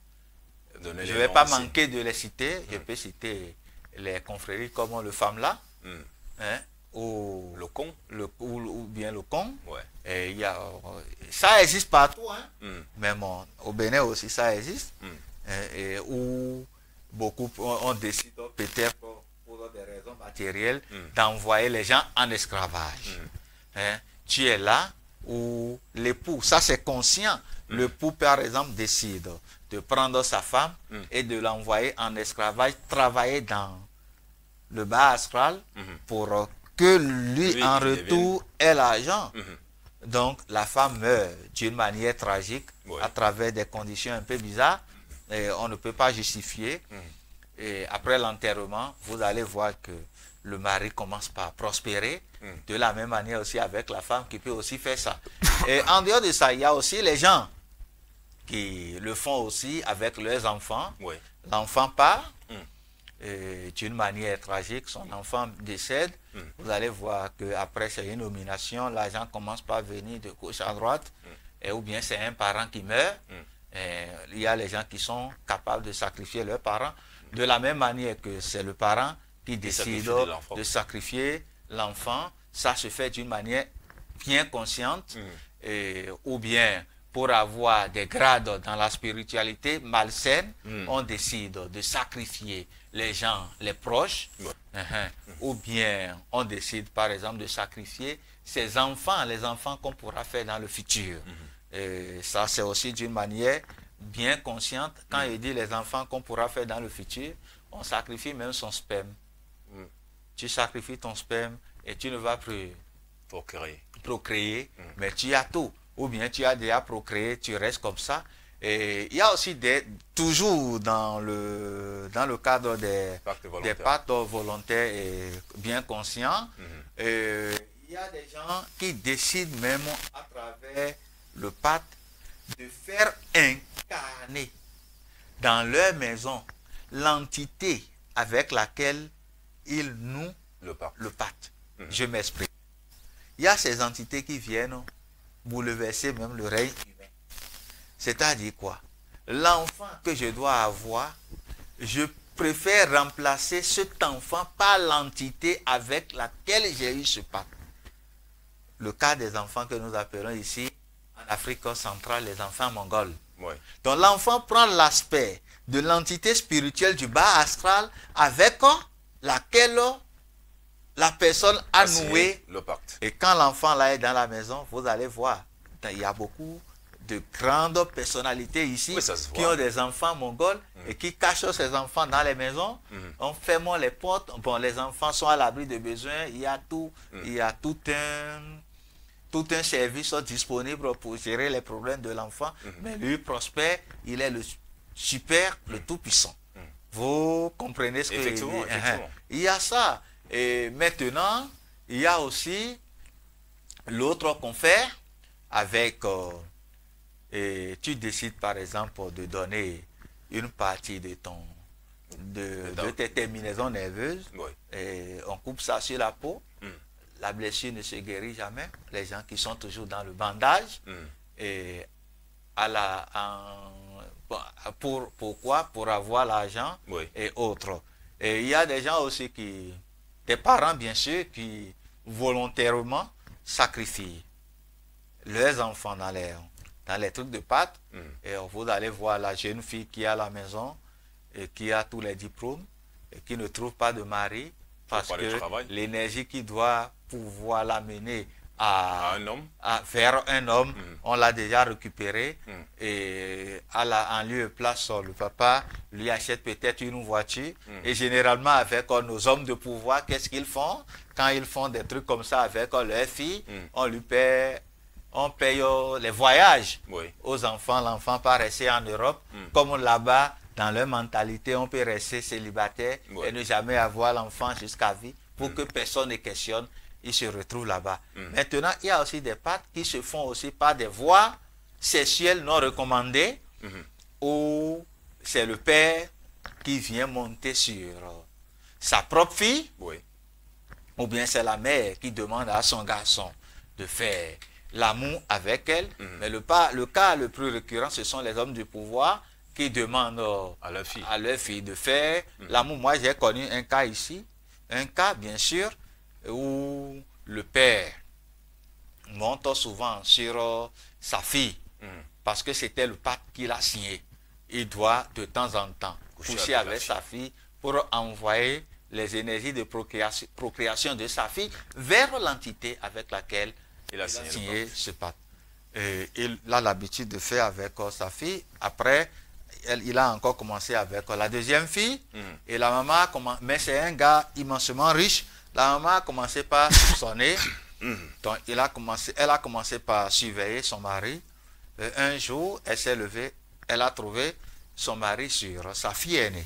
Donner je vais pas aussi. manquer de les citer. Je peux citer les confréries comme le Mm. hein, Le con le, ou, ou bien le con. Ouais. Et il y a, euh, ça existe partout, hein. Mm. même en- au Bénin aussi ça existe, Mm. et où beaucoup on, on décide peut-être pour, pour des raisons matérielles Mm. d'envoyer les gens en esclavage. Hein, tu es là où l'époux, ça c'est conscient, l'époux par exemple décide de prendre sa femme Mm. et de l'envoyer en esclavage, travailler dans le bas astral Mhm. pour que lui, Lui, en retour ait l'argent. Mhm. Donc la femme meurt d'une manière tragique à travers des conditions un peu bizarres et on ne peut pas justifier. Mhm. Et après l'enterrement, vous allez voir que le mari commence par prospérer. Mhm. De la même manière aussi avec la femme qui peut aussi faire ça. Et en dehors de ça, il y a aussi les gens qui le font aussi avec leurs enfants. L'enfant part Mm. D'une manière tragique, son enfant décède. Mm. Vous allez voir qu'après c'est une nomination, l'argent commence par venir de gauche à droite, et, ou bien c'est un parent qui meurt. Mm. Et il y a les gens qui sont capables de sacrifier leurs parents, de la même manière que c'est le parent qui décide de sacrifier l'enfant. Ça se fait d'une manière bien consciente, Mm. et, ou bien pour avoir des grades dans la spiritualité malsaine, Mm. on décide de sacrifier les gens, les proches, Ouais. uh-huh, ou bien on décide par exemple de sacrifier ses enfants, les enfants qu'on pourra faire dans le futur. Et ça, c'est aussi d'une manière bien consciente. Quand il dit les enfants qu'on pourra faire dans le futur, on sacrifie même son sperme. Mm. Tu sacrifies ton sperme et tu ne vas plus procréer, mais tu as tout. Ou bien tu as déjà procréé, tu restes comme ça. Et il y a aussi des, toujours dans le, dans le cadre des, pactes volontaires et bien conscients, Mhm. euh, il y a des gens qui décident même à travers le pacte de faire incarner dans leur maison l'entité avec laquelle ils nouent Le pacte. le pacte. Mhm. Je m'exprime. Il y a ces entités qui viennent bouleverser même le règne. C'est-à-dire quoi? L'enfant que je dois avoir, je préfère remplacer cet enfant par l'entité avec laquelle j'ai eu ce pacte. Le cas des enfants que nous appelons ici, en Afrique centrale, les enfants mongols. Ouais. Donc l'enfant prend l'aspect de l'entité spirituelle du bas astral avec laquelle la personne a noué. Le pacte. Et quand l'enfant là est dans la maison, vous allez voir, il y a beaucoup de grandes personnalités ici Oui, qui ont des enfants mongols et qui cachent ces enfants dans les maisons. Mhm. On ferme les portes. Bon, les enfants sont à l'abri de besoins. Il y a tout, Mhm. il y a tout un tout un service disponible pour gérer les problèmes de l'enfant, Mhm. mais lui prospère, il est le super, le tout-puissant. Vous comprenez ce que je dis? Effectivement. Hein. Il y a ça. Et maintenant, il y a aussi l'autre confère avec, euh, et tu décides par exemple de donner une partie de ton de, tes terminaisons nerveuses et on coupe ça sur la peau. Mm. La blessure ne se guérit jamais. Les gens qui sont toujours dans le bandage Mm. et à la en- pour pourquoi? Pour avoir l'argent Oui. et autres. Et il y a des gens aussi qui des parents bien sûr qui volontairement sacrifient leurs enfants dans les dans les trucs de pâte Mm. et vous allez voir la jeune fille qui est à la maison et qui a tous les diplômes et qui ne trouve pas de mari parce que l'énergie qui doit pouvoir l'amener À à, un homme. à- vers un homme, Mm. on l'a déjà récupéré Mm. et à la, en lieu et place, le papa lui achète peut-être une voiture Mm. et généralement avec nos hommes de pouvoir, qu'est-ce qu'ils font? Quand ils font des trucs comme ça avec leurs filles, Mm. on lui paie, on paye euh, les voyages Oui. aux enfants, l'enfant pas rester en Europe, Mm. comme là-bas, dans leur mentalité, on peut rester célibataire et ne jamais avoir l'enfant jusqu'à vie pour que personne ne questionne, il se retrouve là-bas. Mm. Maintenant, il y a aussi des pactes qui se font aussi par des voies sexuelles non recommandées où c'est le père qui vient monter sur euh, sa propre fille Oui. ou bien c'est la mère qui demande à son garçon de faire l'amour avec elle. Mhm. Mais le, pas, le cas le plus récurrent, ce sont les hommes du pouvoir qui demandent euh, À leur fille. à leur fille de faire l'amour. Moi, j'ai connu un cas ici, un cas, bien sûr, où le père monte souvent sur euh, sa fille, Mhm. parce que c'était le pacte qu'il a signé. Il doit de temps en temps Coucher coucher, avec la avec, fille. sa fille pour envoyer les énergies de procréation, procréation de sa fille vers l'entité avec laquelle Il a signé ce pacte. Et il a l'habitude de faire avec euh, sa fille. Après, elle- il a encore commencé avec euh, la deuxième fille. Mhm. Et la maman a commencé, mais c'est un gars immensement riche. La maman a commencé par soupçonner. Donc, il a commencé, elle a commencé par surveiller son mari. Et un jour, elle s'est levée, elle a trouvé son mari sur sa fille aînée.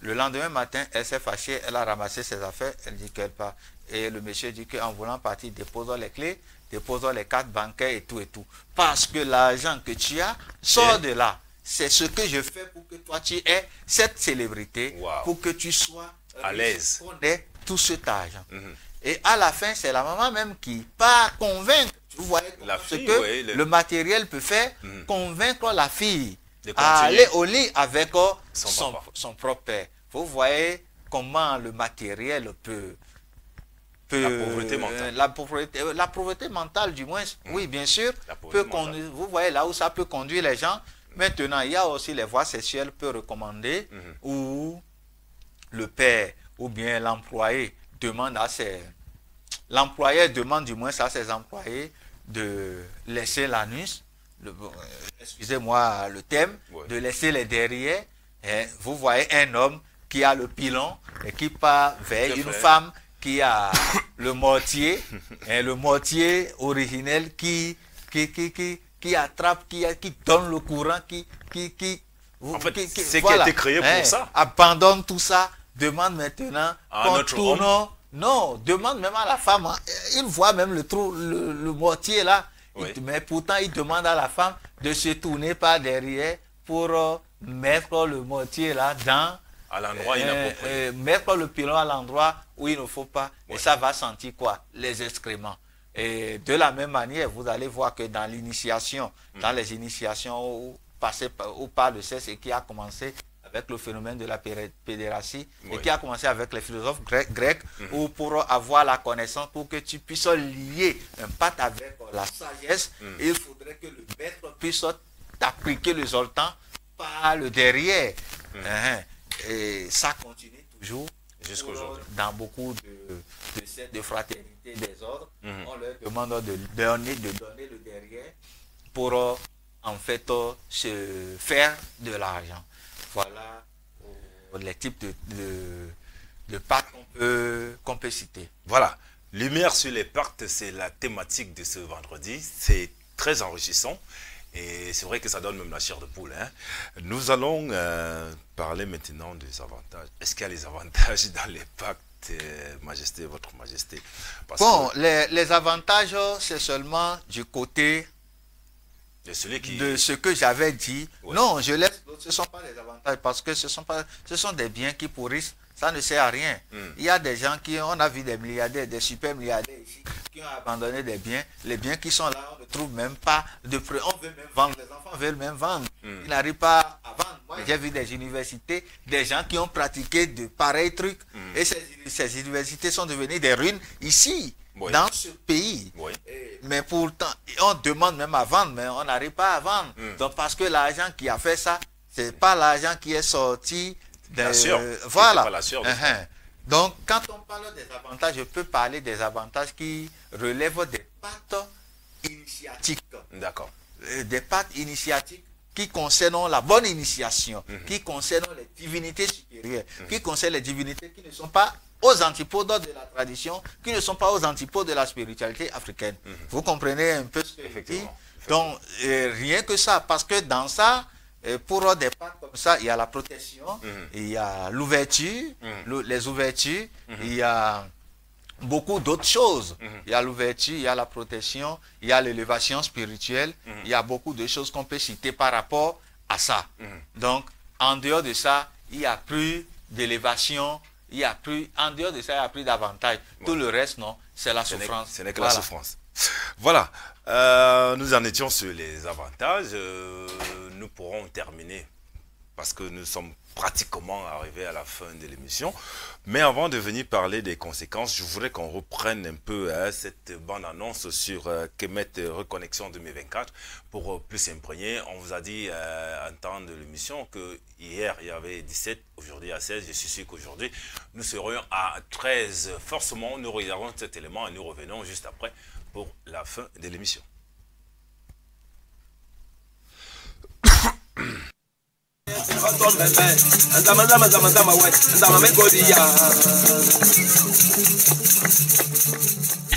Le lendemain matin, elle s'est fâchée, elle a ramassé ses affaires, elle dit qu'elle part. Et le monsieur dit qu'en voulant partir, déposons les clés, déposons les cartes bancaires et tout et tout. Parce que l'argent que tu as sort de là. C'est ce que je fais pour que toi tu aies cette célébrité, Wow. pour que tu sois À l'aise. ait tout cet argent. Mhm. Et à la fin, c'est la maman même qui part convaincre. Vous voyez La ce fille, que le- le... matériel peut faire, Mhm. convaincre la fille De à aller au lit avec euh, Son son propre père. Vous voyez comment le matériel peut... peut- La pauvreté mentale. la, pauvreté, euh, la pauvreté mentale, du moins, oui, bien sûr. Peut conduire- vous voyez là où ça peut conduire les gens. Maintenant, il y a aussi les voies sexuelles peut recommander Mhm. où le père ou bien l'employé demande à ses l'employé demande du moins à ses employés de laisser l'anus euh, excusez-moi le thème Ouais. de laisser les derrière vous voyez un homme qui a le pilon et qui part vers une femme qui a le mortier hein, le mortier originel qui qui qui qui, qui attrape qui qui donne le courant qui qui qui En fait, c'est qui a été créé pour hein, ça. abandonne tout ça demande maintenant qu'on tourne- homme. non, demande même à la femme. hein. Il voit même le trou, le, le mortier là. Il- mais pourtant, il demande à la femme de se tourner par derrière pour euh, mettre le mortier là dans. À l'endroit inapproprié. euh, mettre le pilon à l'endroit où il ne faut pas. Ouais. Et ça va sentir quoi? Les excréments. Et de la même manière, vous allez voir que dans l'initiation, Mm. dans les initiations où, passé où par le sexe et qui a commencé avec le phénomène de la pédé- pédératie Oui. et qui a commencé avec les philosophes grecs, grecs où pour avoir la connaissance, pour que tu puisses lier un pacte avec la sagesse, il faudrait que le maître puisse t'appliquer le zoltan par le derrière. Hein. Et ça continue toujours. Jusqu'à Pour, aujourd'hui. Dans beaucoup de, de de fraternité des ordres, Mhm. on leur demande de donner, de donner le derrière pour euh, en fait euh, se faire de l'argent. Voilà euh, les types de, de, de pactes qu'on peut, qu'on peut citer. Voilà. Lumière sur les pactes, c'est la thématique de ce vendredi. C'est très enrichissant. Et c'est vrai que ça donne même la chair de poule. hein. Nous allons euh, parler maintenant des avantages. Est-ce qu'il y a les avantages dans les pactes, euh, Majesté, Votre Majesté? Parce Bon, que les, les avantages, c'est seulement du côté de celui qui... de ce que j'avais dit. Ouais. Non, je laisse. Ce ne sont pas les avantages parce que ce sont, pas, ce sont des biens qui pourrissent. Ça ne sert à rien. Mm. Il y a des gens qui, on a vu des milliardaires, des super milliardaires ici, qui ont abandonné des biens. Les biens qui sont là, on ne trouve même pas de prix. On veut même vendre. Les enfants veulent même vendre. Mm. Ils n'arrivent pas à vendre. Moi, j'ai vu des universités, des gens qui ont pratiqué de pareils trucs. Mm. Et ces, ces universités sont devenues des ruines ici, Oui. dans ce pays. Oui. Mais pourtant, on demande même à vendre, mais on n'arrive pas à vendre. Mm. Donc parce que l'argent qui a fait ça, c'est pas l'argent qui est sorti de La sueur. voilà. C'était pas la sueur de Uh-huh. Donc quand on parle des avantages, je peux parler des avantages qui relèvent des pactes initiatiques, D'accord. Euh, des pactes initiatiques qui concernent la bonne initiation, Mhm. qui concernent les divinités supérieures, qui concernent les divinités qui ne sont pas aux antipodes de la tradition, qui ne sont pas aux antipodes de la spiritualité africaine. Vous comprenez un peu ce que je dis? Mhm. Effectivement. Donc, euh, rien que ça, parce que dans ça, euh, pour des pactes comme ça, il y a la protection, Mhm. il y a l'ouverture, Mhm. le- les ouvertures, il y a beaucoup d'autres choses. Mhm. Il y a l'ouverture, il y a la protection, il y a l'élévation spirituelle, Mhm. il y a beaucoup de choses qu'on peut citer par rapport à ça. Mhm. Donc, en dehors de ça, il n'y a plus d'élévation, il n'y a plus, en dehors de ça, il n'y a plus d'avantage. Tout le reste, non, c'est la Ce souffrance. Ce n'est que Voilà. la souffrance. Voilà. Euh, nous en étions sur les avantages. Euh, nous pourrons terminer parce que nous sommes pratiquement arrivés à la fin de l'émission. Mais avant de venir parler des conséquences, je voudrais qu'on reprenne un peu hein, cette bande-annonce sur euh, Kemet Reconnexion 2024 pour plus s'imprégner. On vous a dit en temps de l'émission que hier il y avait 17, aujourd'hui à 16. Je suis sûr qu'aujourd'hui nous serons à 13. Forcément, nous regardons cet élément et nous revenons juste après pour la fin de l'émission.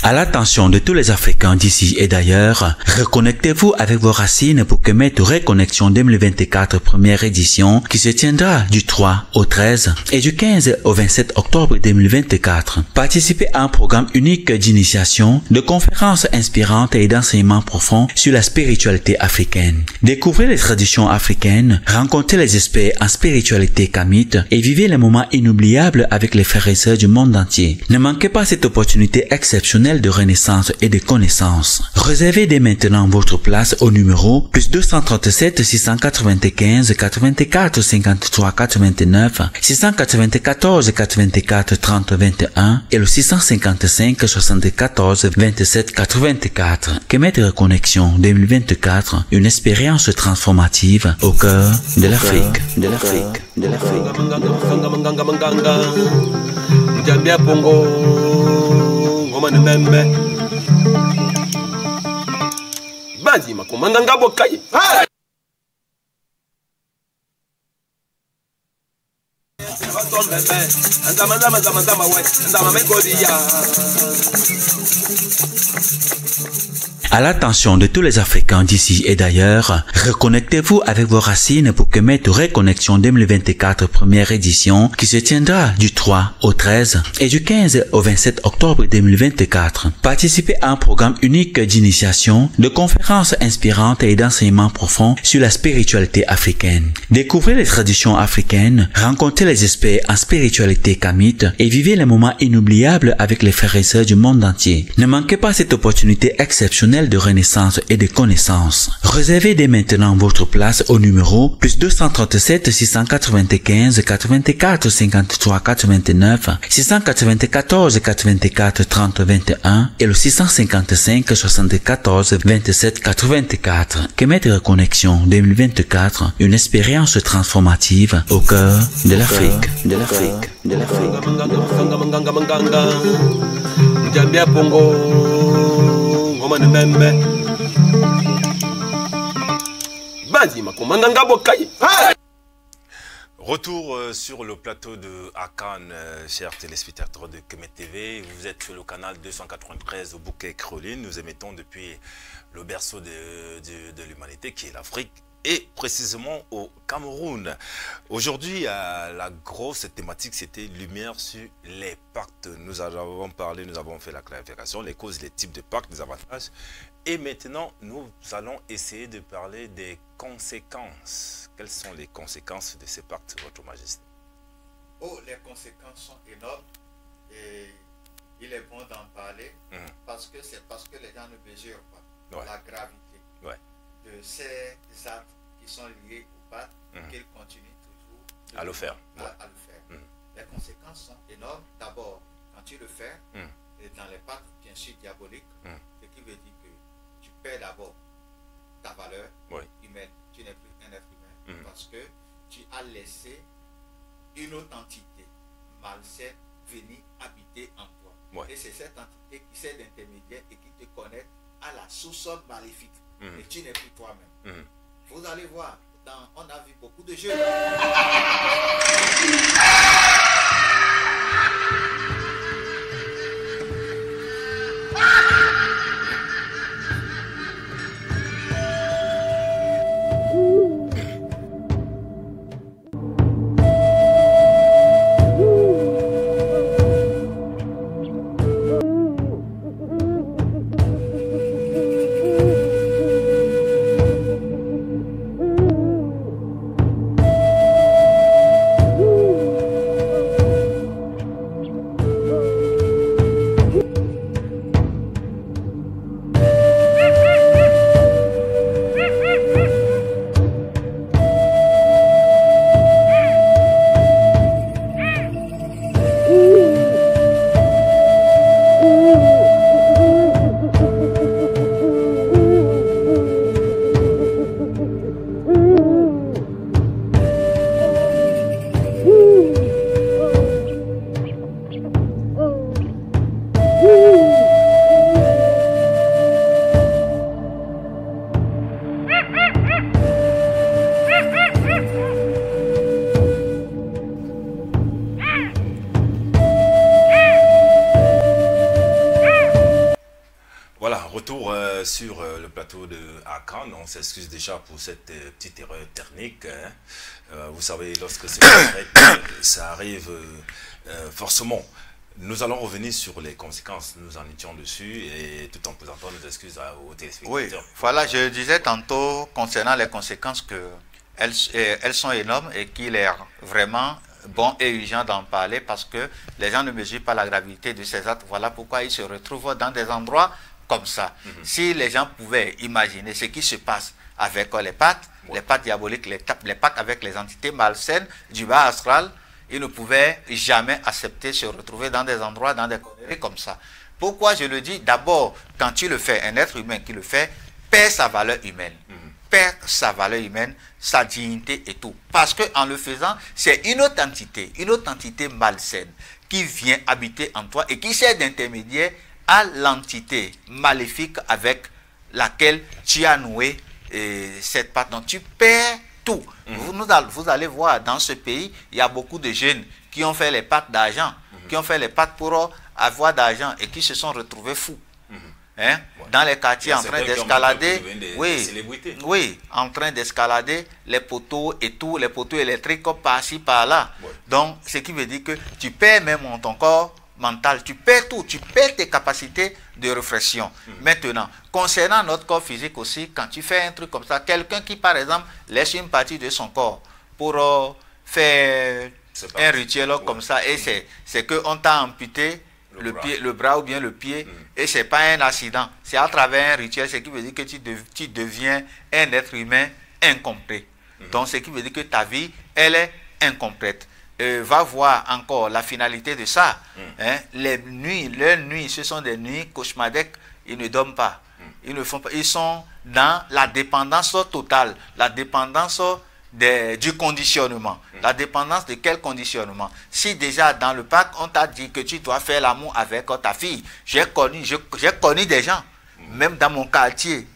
À l'attention de tous les Africains d'ici et d'ailleurs, reconnectez-vous avec vos racines pour que Reconnexion 2024 première édition qui se tiendra du 3 au 13 et du 15 au 27 octobre 2024. Participez à un programme unique d'initiation, de conférences inspirantes et d'enseignements profonds sur la spiritualité africaine. Découvrez les traditions africaines, rencontrez les experts en spiritualité kamite et vivez les moments inoubliables avec les frères et sœurs du monde entier. Ne manquez pas cette opportunité exceptionnelle de renaissance et de connaissance. Réservez dès maintenant votre place au numéro plus 237 695 84 53 89 694 84 30 21 et le 655 74 27 84. Kemet Connexion 2024, une expérience transformative au cœur de l'Afrique, de l'Afrique, de l'Afrique. Njambia pongo ngoma ni membe banzima kumanganga bokai À l'attention de tous les Africains d'ici et d'ailleurs, reconnectez-vous avec vos racines pour que Met Reconnexion 2024 première édition qui se tiendra du 3 au 13 et du 15 au 27 octobre 2024. Participez à un programme unique d'initiation, de conférences inspirantes et d'enseignements profonds sur la spiritualité africaine. Découvrez les traditions africaines, rencontrez les experts en spiritualité kamite et vivez les moments inoubliables avec les frères et sœurs du monde entier. Ne manquez pas cette opportunité exceptionnelle de renaissance et de connaissance. Réservez dès maintenant votre place au numéro plus 237 695 84 53 89 694 84 30 21 et le 655 74 27 84. Kemet Reconnexion 2024, une expérience transformative au cœur de l'Afrique, de l'Afrique, de l'Afrique. Bokai Retour euh, sur le plateau de Akan, euh, chers téléspectateurs de Kemet TV. Vous êtes sur le canal 293 au bouquet Creline. Nous émettons depuis le berceau de- de l'humanité qui est l'Afrique et précisément au Cameroun. Aujourd'hui, euh, la grosse thématique, c'était lumière sur les pactes. Nous avons parlé, nous avons fait la clarification, les causes, les types de pactes, les avantages. Et maintenant, nous allons essayer de parler des conséquences. Quelles sont les conséquences de ces pactes, Votre Majesté? Oh, les conséquences sont énormes et il est bon d'en parler Mhm. parce que c'est parce que les gens ne mesurent pas Ouais. la gravité Ouais. De ces actes qui sont liés au pacte Mhm. qu'ils continuent toujours À le faire, à, ouais. à le faire. Mhm. Les conséquences sont énormes. D'abord, quand tu le fais, Mhm. et dans les pactes bien sûr diaboliques, Mhm. ce qui veut dire que tu perds d'abord ta valeur Oui. humaine. Tu n'es plus un être humain parce que tu as laissé une autre entité malsaine venir habiter en toi. Ouais. Et c'est cette entité qui sert d'intermédiaire et qui te connecte à la sous maléfique. Mhm. Et tu n'es plus toi-même. Mhm. Vous allez voir, dans- on a vu beaucoup de jeux. Vous savez, lorsque euh, ça arrive euh, forcément. Nous allons revenir sur les conséquences. Nous en étions dessus et tout en présentant nos excuses aux Oui, téléspectateurs. voilà, je disais tantôt concernant les conséquences que elles, euh, elles sont énormes et qu'il est vraiment bon et urgent d'en parler parce que les gens ne mesurent pas la gravité de ces actes. Voilà pourquoi ils se retrouvent dans des endroits comme ça. Si les gens pouvaient imaginer ce qui se passe avec les pactes, les pactes diaboliques, les, les pactes avec les entités malsaines du bas astral, ils ne pouvaient jamais accepter se retrouver dans des endroits, dans des conneries comme ça. Pourquoi je le dis? D'abord, quand tu le fais, un être humain qui le fait, perd sa valeur humaine. Perd sa valeur humaine, sa dignité et tout. Parce que en le faisant, c'est une autre entité, une autre entité malsaine qui vient habiter en toi et qui sert d'intermédiaire à l'entité maléfique avec laquelle tu as noué euh, cette patte. Donc tu perds tout. Vous, nous allez- vous allez voir, dans ce pays, il y a beaucoup de jeunes qui ont fait les pattes d'argent, qui ont fait les pattes pour avoir d'argent et qui se sont retrouvés fous. Hein? Dans les quartiers en train d'escalader, oui, des oui, en train d'escalader les poteaux et tout, les poteaux électriques par-ci, par-là. Ouais. Donc, ce qui veut dire que tu perds même ton corps mental, tu perds tout, tu perds tes capacités de réflexion. Mhm. Maintenant, concernant notre corps physique aussi, quand tu fais un truc comme ça, quelqu'un qui, par exemple, laisse une partie de son corps pour euh, faire un rituel Ouais. comme ça, et c'est c'est qu'on t'a amputé Le le, bras. pied, le bras ou bien le pied, Mhm. et c'est pas un accident, c'est à travers un rituel, ce qui veut dire que tu, tu deviens un être humain incomplet. Mhm. Donc, ce qui veut dire que ta vie, elle est incomplète. Euh, va voir encore la finalité de ça. Mhm. Hein? Les nuits, leurs nuits, ce sont des nuits cauchemardesques. Ils ne dorment pas. Mhm. Ils ne font pas. Ils sont dans la dépendance totale, la dépendance des- du conditionnement. Mhm. La dépendance de quel conditionnement? Si déjà dans le parc, on t'a dit que tu dois faire l'amour avec ta fille, j'ai connu, j'ai connu des gens, même dans mon quartier,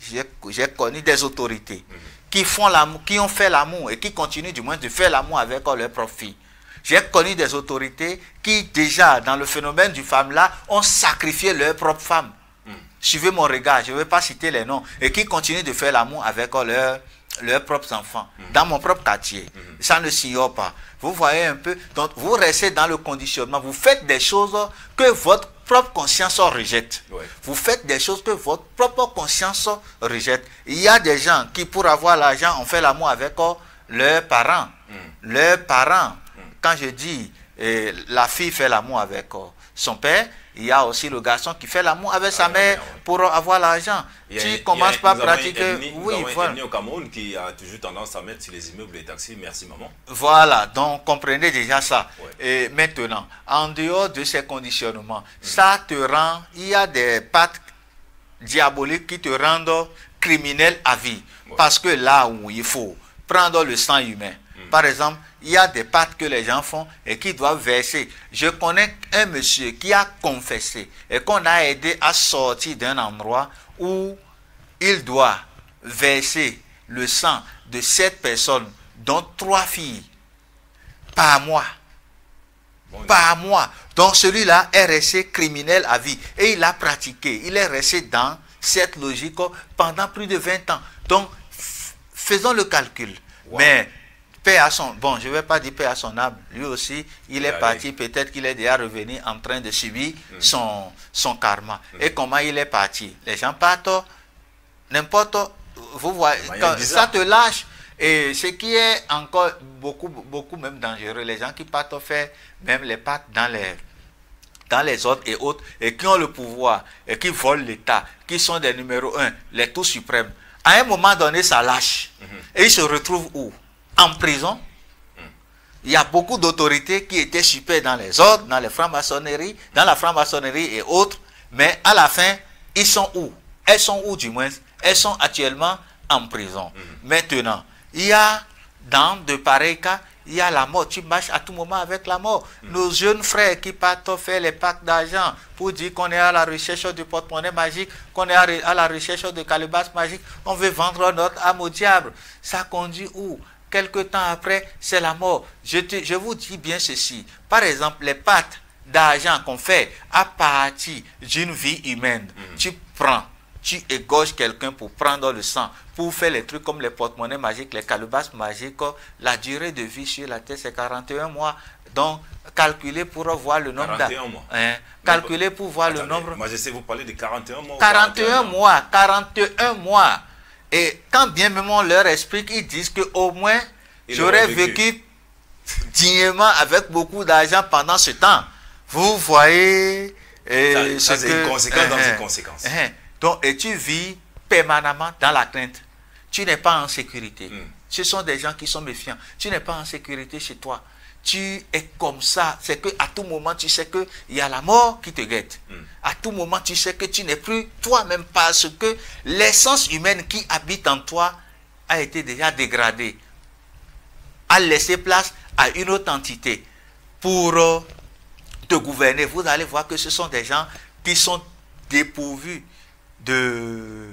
j'ai connu des autorités qui font l'amour, qui ont fait l'amour et qui continuent du moins de faire l'amour avec leurs propres filles. J'ai connu des autorités qui déjà dans le phénomène du femme là ont sacrifié leurs propres femmes. Suivez mon regard, je ne vais pas citer les noms, et qui continuent de faire l'amour avec leurs propres enfants, dans mon propre quartier. Ça ne s'ignore pas. Vous voyez un peu, donc vous restez dans le conditionnement, vous faites des choses que votre propre conscience rejette. Ouais. Vous faites des choses que votre propre conscience rejette. Il y a des gens qui, pour avoir l'argent, ont fait l'amour avec euh, leurs parents. Leurs parents. Quand je dis euh, la fille fait l'amour avec euh, son père, il y a aussi le garçon qui fait l'amour avec sa Ah, mère pour avoir l'argent. Tu commences par nous pratiquer. ethnie- nous Oui, un voilà. au Cameroun qui a toujours tendance à mettre sur les immeubles les taxis. Merci, maman. Voilà, donc comprenez déjà ça. Ouais. Et maintenant, en dehors de ces conditionnements, ça te rend, il y a des pactes diaboliques qui te rendent criminel à vie. Ouais. Parce que là où il faut prendre le sang humain, par exemple, il y a des pactes que les gens font et qui doivent verser. Je connais un monsieur qui a confessé et qu'on a aidé à sortir d'un endroit où il doit verser le sang de sept personnes, dont trois filles, par mois. Bon, Par mois. Donc celui-là est resté criminel à vie. Et il a pratiqué. Il est resté dans cette logique pendant plus de 20 ans. Donc, faisons le calcul. Wow. Mais, paix à son... Bon, je ne vais pas dire paix à son âme. Lui aussi, il est Allez. parti. Peut-être qu'il est déjà revenu en train de subir Mm. son, son karma. Et comment il est parti? Les gens partent n'importe vous voyez quand ça te lâche et ce qui est encore beaucoup beaucoup même dangereux les gens qui partent faire même les pactes dans les dans les ordres et autres et qui ont le pouvoir et qui volent l'État qui sont des numéros un les tout suprêmes à un moment donné ça lâche et ils se retrouvent où? En prison il y a beaucoup d'autorités qui étaient super dans les ordres, dans les francs-maçonneries, dans la franc-maçonnerie et autres, mais à la fin, ils sont où? Elles sont où du moins? Elles sont actuellement en prison. Maintenant, il y a dans de pareils cas, il y a la mort. Tu marches à tout moment avec la mort. Nos jeunes frères qui partent faire les packs d'argent pour dire qu'on est à la recherche du porte-monnaie magique, qu'on est à la recherche de calebasses magiques, on veut vendre notre âme au diable. Ça conduit où? Quelque temps après, c'est la mort. Je, te- je vous dis bien ceci. Par exemple, les pactes d'argent qu'on fait à partir d'une vie humaine, tu prends tu égorges quelqu'un pour prendre le sang, pour faire les trucs comme les porte-monnaies magiques, les calebasses magiques, la durée de vie sur la terre, c'est 41 mois. Donc, calculer pour voir le nombre 41 mois. Hein, calculer pour voir le nombre. Sais vous parler de 41 mois. ou 41 mois, 41 mois. Et quand bien même on leur explique, ils disent que au moins j'aurais vécu. dignement avec beaucoup d'argent pendant ce temps. Vous voyez euh, Ça- ça, ce c'est une que- conséquence dans une conséquence. Hein. Donc, et tu vis permanemment dans la crainte. Tu n'es pas en sécurité. Mm. Ce sont des gens qui sont méfiants. Tu n'es pas en sécurité chez toi. Tu es comme ça. C'est que à tout moment, tu sais qu'il y a la mort qui te guette. Mm. À tout moment, tu sais que tu n'es plus toi-même parce que l'essence humaine qui habite en toi a été déjà dégradée. A laissé place à une autre entité pour euh, te gouverner. Vous allez voir que ce sont des gens qui sont dépourvus de,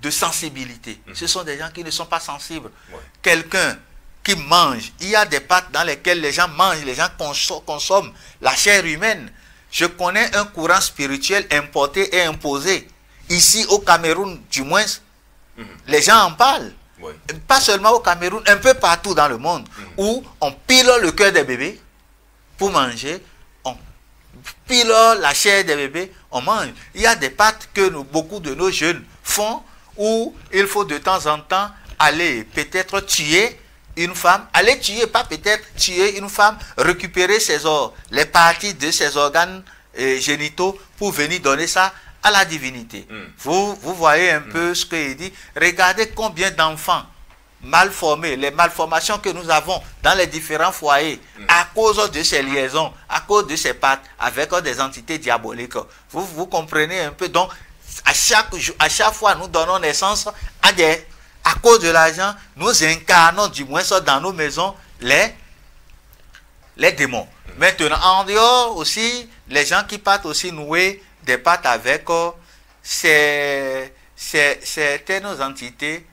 de sensibilité. Ce sont des gens qui ne sont pas sensibles. Ouais. Quelqu'un qui mange, il y a des pâtes dans lesquelles les gens mangent, les gens conso- consomment la chair humaine. Je connais un courant spirituel importé et imposé. Ici au Cameroun, du moins, les gens en parlent. Pas seulement au Cameroun, un peu partout dans le monde, où on pile le cœur des bébés pour manger, on pile la chair des bébés, on mange. Il y a des pâtes que nous- beaucoup de nos jeunes font où il faut de temps en temps aller peut-être tuer une femme, aller tuer, pas peut-être tuer une femme, récupérer ses or, les parties de ses organes euh, génitaux pour venir donner ça à la divinité. Mm. Vous, vous voyez un peu ce qu'il dit. Regardez combien d'enfants mal formés, les malformations que nous avons dans les différents foyers, à cause de ces liaisons, à cause de ces pactes avec des entités diaboliques. Vous, vous comprenez un peu. Donc, à chaque, à chaque fois, nous donnons naissance à des... À cause de l'argent, nous incarnons du moins ça dans nos maisons les, les démons. Maintenant, en dehors aussi, les gens qui partent aussi nouer des pactes avec euh, ces, ces- certaines entités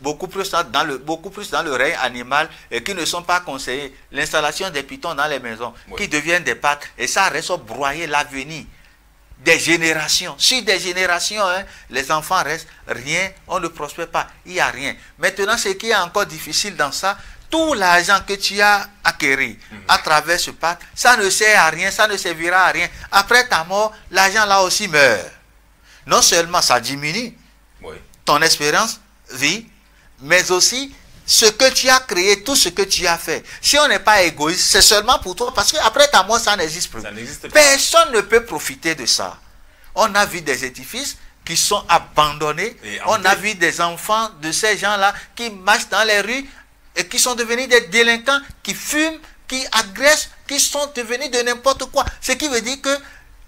beaucoup plus dans le, beaucoup plus dans le règne animal et qui ne sont pas conseillés. L'installation des pitons dans les maisons Oui. qui deviennent des pâtes et ça reste broyer l'avenir des générations. Sur des générations, hein, les enfants restent rien, on ne prospère pas, il n'y a rien. Maintenant, ce qui est encore difficile dans ça, tout l'argent que tu as acquis à travers ce pacte, ça ne sert à rien, ça ne servira à rien. Après ta mort, l'argent là aussi meurt. Non seulement ça diminue, Oui. ton espérance vie, mais aussi ce que tu as créé, tout ce que tu as fait. Si on n'est pas égoïste, c'est seulement pour toi, parce qu'après ta mort, ça n'existe plus. Ça n'existe pas. Personne ne peut profiter de ça. On a vu des édifices qui sont abandonnés. On a vu des enfants de ces gens-là qui marchent dans les rues et qui sont devenus des délinquants, qui fument, qui agressent, qui sont devenus de n'importe quoi. Ce qui veut dire que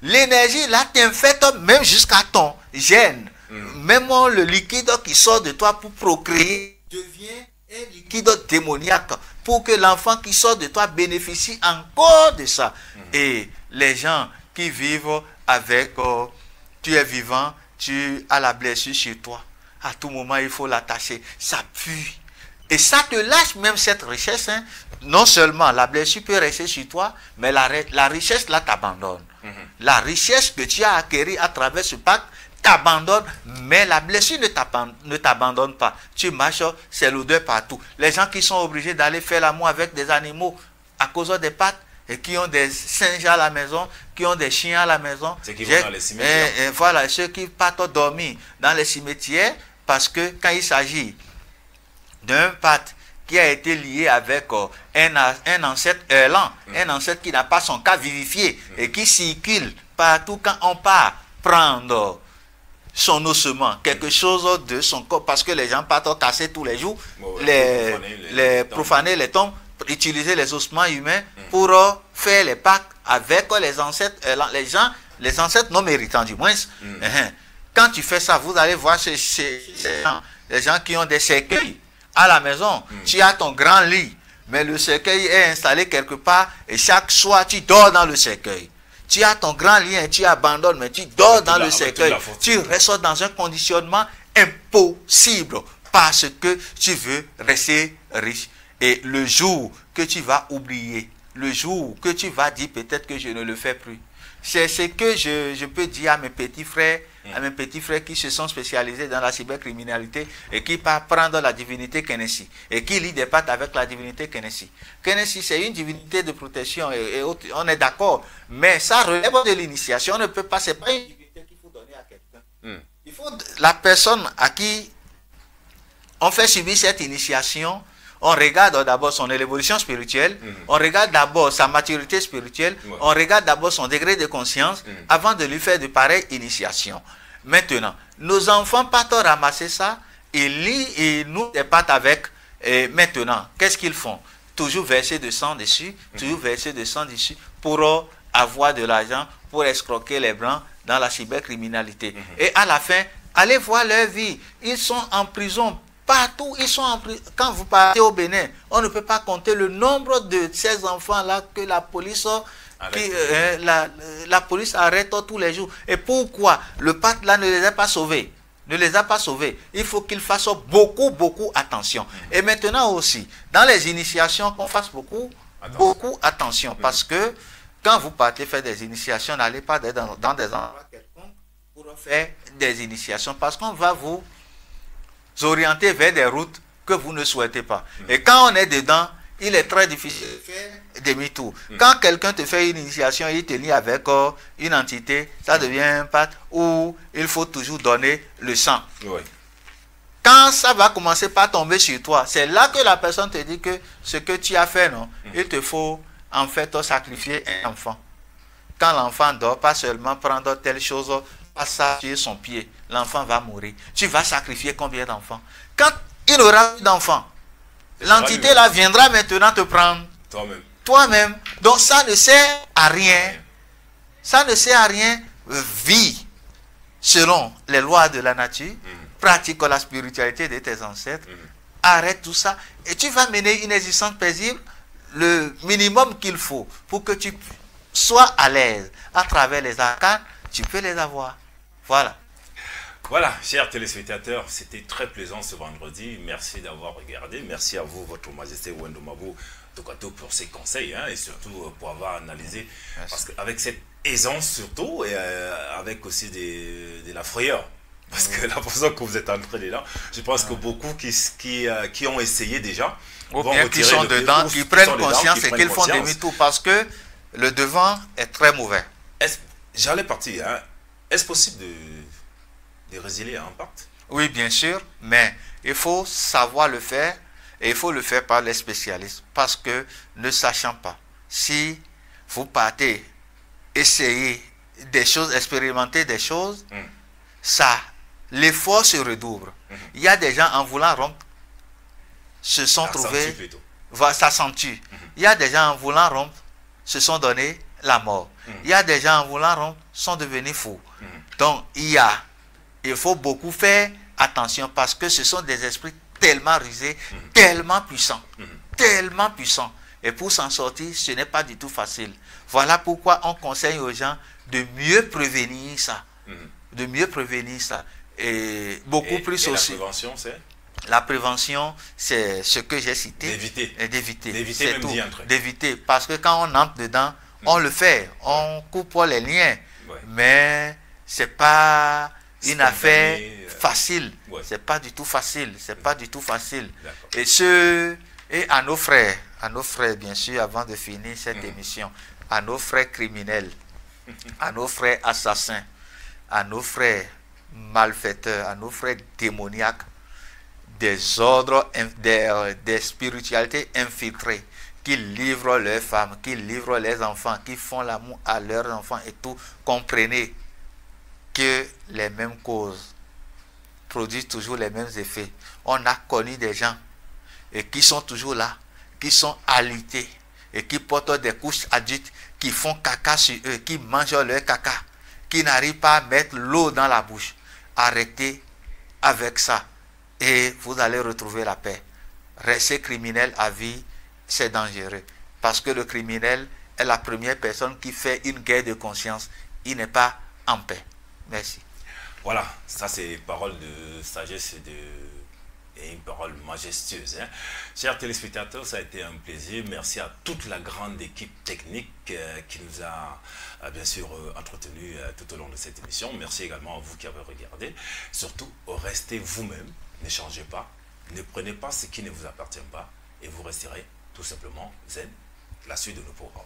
l'énergie là t'infecte même jusqu'à ton gène. Même le liquide qui sort de toi pour procréer devient un liquide démoniaque pour que l'enfant qui sort de toi bénéficie encore de ça. Et les gens qui vivent avec, euh, tu es vivant, tu as la blessure chez toi. À tout moment, il faut l'attacher. Ça pue. Et ça te lâche même cette richesse. hein. Non seulement la blessure peut rester sur toi, mais la, ri- la richesse là t'abandonne. La richesse que tu as acquérie à travers ce pacte t'abandonne, mais la blessure ne t'aban- ne t'abandonne pas. Tu marches, c'est l'odeur partout. Les gens qui sont obligés d'aller faire l'amour avec des animaux à cause des pattes et qui ont des singes à la maison, qui ont des chiens à la maison. Ceux qui vont dans les cimetières. et- et voilà, ceux qui partent dormir dans les cimetières, parce que quand il s'agit d'un pacte qui a été lié avec euh, un, ancêtre errant, un ancêtre qui n'a pas son cas vivifié et qui circule partout quand on part prendre son ossement, quelque chose de son corps, parce que les gens partent casser tous les jours, les, profaner les- les les tombes. profaner les tombes, utiliser les ossements humains pour euh, faire les pactes avec euh, les ancêtres, errants, les gens, les ancêtres non méritants du moins. Hein. Quand tu fais ça, vous allez voir ces, ces- ces gens, les gens qui ont des cercueils à la maison. Tu as ton grand lit, mais le cercueil est installé quelque part et chaque soir tu dors dans le cercueil. Tu as ton grand lit et tu abandonnes, mais tu dors dans le cercueil. Tu restes dans un conditionnement impossible parce que tu veux rester riche. Et le jour que tu vas oublier, le jour que tu vas dire peut-être que je ne le fais plus, c'est ce que je, je peux dire à mes petits frères à mes petits frères qui se sont spécialisés dans la cybercriminalité et qui partent prendre la divinité Kenessi et qui lient des pattes avec la divinité Kenessi. Kenessi, c'est une divinité de protection et, on est d'accord, mais ça relève de l'initiation. On ne peut pas, c'est pas une divinité qu'il faut donner à quelqu'un. Hmm. Il faut la personne à qui on fait subir cette initiation on regarde d'abord son évolution spirituelle, mhm. on regarde d'abord sa maturité spirituelle, on regarde d'abord son degré de conscience mhm. avant de lui faire de pareilles initiations. Maintenant, nos enfants partent ramasser ça, ils lient et nous débattent avec. Et maintenant, qu'est-ce qu'ils font? Toujours verser de sang dessus, mhm. toujours verser de sang dessus pour avoir de l'argent, pour escroquer les blancs dans la cybercriminalité. Et à la fin, allez voir leur vie. Ils sont en prison Partout, ils sont en Quand vous partez au Bénin, on ne peut pas compter le nombre de ces enfants-là que la police, euh, la, la, police arrête tous les jours. Et pourquoi le pacte là ne les a pas sauvés? Ne les a pas sauvés. Il faut qu'ils fassent beaucoup, beaucoup attention. Et maintenant aussi, dans les initiations, qu'on fasse beaucoup, beaucoup attention. Parce que quand vous partez faire des initiations, n'allez pas dans, dans des endroits quelconques pour faire des initiations. Parce qu'on va vous orienter vers des routes que vous ne souhaitez pas. Mm. Et quand on est dedans, il est très difficile de faire demi-tour. Mm. Quand quelqu'un te fait une initiation, il te lie avec euh, une entité, ça devient un pacte où il faut toujours donner le sang. Quand ça va commencer par tomber sur toi, c'est là que la personne te dit que ce que tu as fait, non, mm. il te faut en fait sacrifier un enfant. Quand l'enfant dort, pas seulement prendre telle chose, pas ça sur son pied, l'enfant va mourir. Tu vas sacrifier combien d'enfants? Quand il aura plus d'enfants, l'entité là viendra maintenant te prendre. Toi-même. Toi-même. Donc ça ne sert à rien. Ça ne sert à rien. Vis selon les lois de la nature. Mhm. Pratique la spiritualité de tes ancêtres. Mhm. Arrête tout ça. Et tu vas mener une existence paisible. Le minimum qu'il faut pour que tu sois à l'aise à travers les arcanes, tu peux les avoir. Voilà. Voilà, chers téléspectateurs, c'était très plaisant ce vendredi. Merci d'avoir regardé. Merci à vous, Votre Majesté Wendomabu Tokato, pour ces conseils hein, et surtout euh, pour avoir analysé. Parce qu'avec cette aisance, surtout, et euh, avec aussi de la frayeur. Parce que la façon que vous êtes entré là, je pense que beaucoup qui, qui, euh, qui ont essayé déjà. Ou bien qui sont dedans, qui prennent conscience et qu'ils font demi-tour parce que le devant est très mauvais. J'allais partir. Hein. Est-ce possible de de résilier un pacte? Oui, bien sûr, mais il faut savoir le faire et il faut le faire par les spécialistes parce que ne sachant pas, si vous partez essayer des choses, expérimenter des choses, hmm. ça, l'effort se redouble. Hmm. Il y a des gens en voulant rompre se sont trouvés, ça s'accentue. Hmm. Il y a des gens en voulant rompre se sont donné la mort. Il y a des gens en voulant rompre sont devenus fous. Donc il y a il faut beaucoup faire attention parce que ce sont des esprits tellement risés, mhm. tellement puissants, tellement puissants. Et pour s'en sortir, ce n'est pas du tout facile. Voilà pourquoi on conseille aux gens de mieux prévenir ça. De mieux prévenir ça. Et beaucoup plus aussi. La prévention, c'est? La prévention, c'est ce que j'ai cité. D'éviter. D'éviter. D'éviter tout. D'éviter. Parce que quand on entre dedans, on le fait. On coupe les liens. Mais c'est pas une affaire euh, facile. C'est pas du tout facile. C'est pas du tout facile. Et ce et à nos frères, à nos frères bien sûr, avant de finir cette mm. émission, à nos frères criminels, à nos frères assassins, à nos frères malfaiteurs, à nos frères démoniaques, des ordres, des, euh, des spiritualités infiltrées qui livrent leurs femmes, qui livrent les enfants, qui font l'amour à leurs enfants et tout. Comprenez que les mêmes causes produisent toujours les mêmes effets. On a connu des gens et qui sont toujours là, qui sont alités et qui portent des couches adultes, qui font caca sur eux, qui mangent leur caca, qui n'arrivent pas à mettre l'eau dans la bouche. Arrêtez avec ça et vous allez retrouver la paix. Rester criminel à vie, c'est dangereux. Parce que le criminel est la première personne qui fait une guerre de conscience. Il n'est pas en paix. Merci. Voilà, ça c'est parole de sagesse et une parole majestueuse. Hein. Chers téléspectateurs, ça a été un plaisir. Merci à toute la grande équipe technique euh, qui nous a euh, bien sûr euh, entretenu tout au long de cette émission. Merci également à vous qui avez regardé. Surtout, restez vous-même, ne changez pas, ne prenez pas ce qui ne vous appartient pas et vous resterez tout simplement Z, la suite de nos programmes.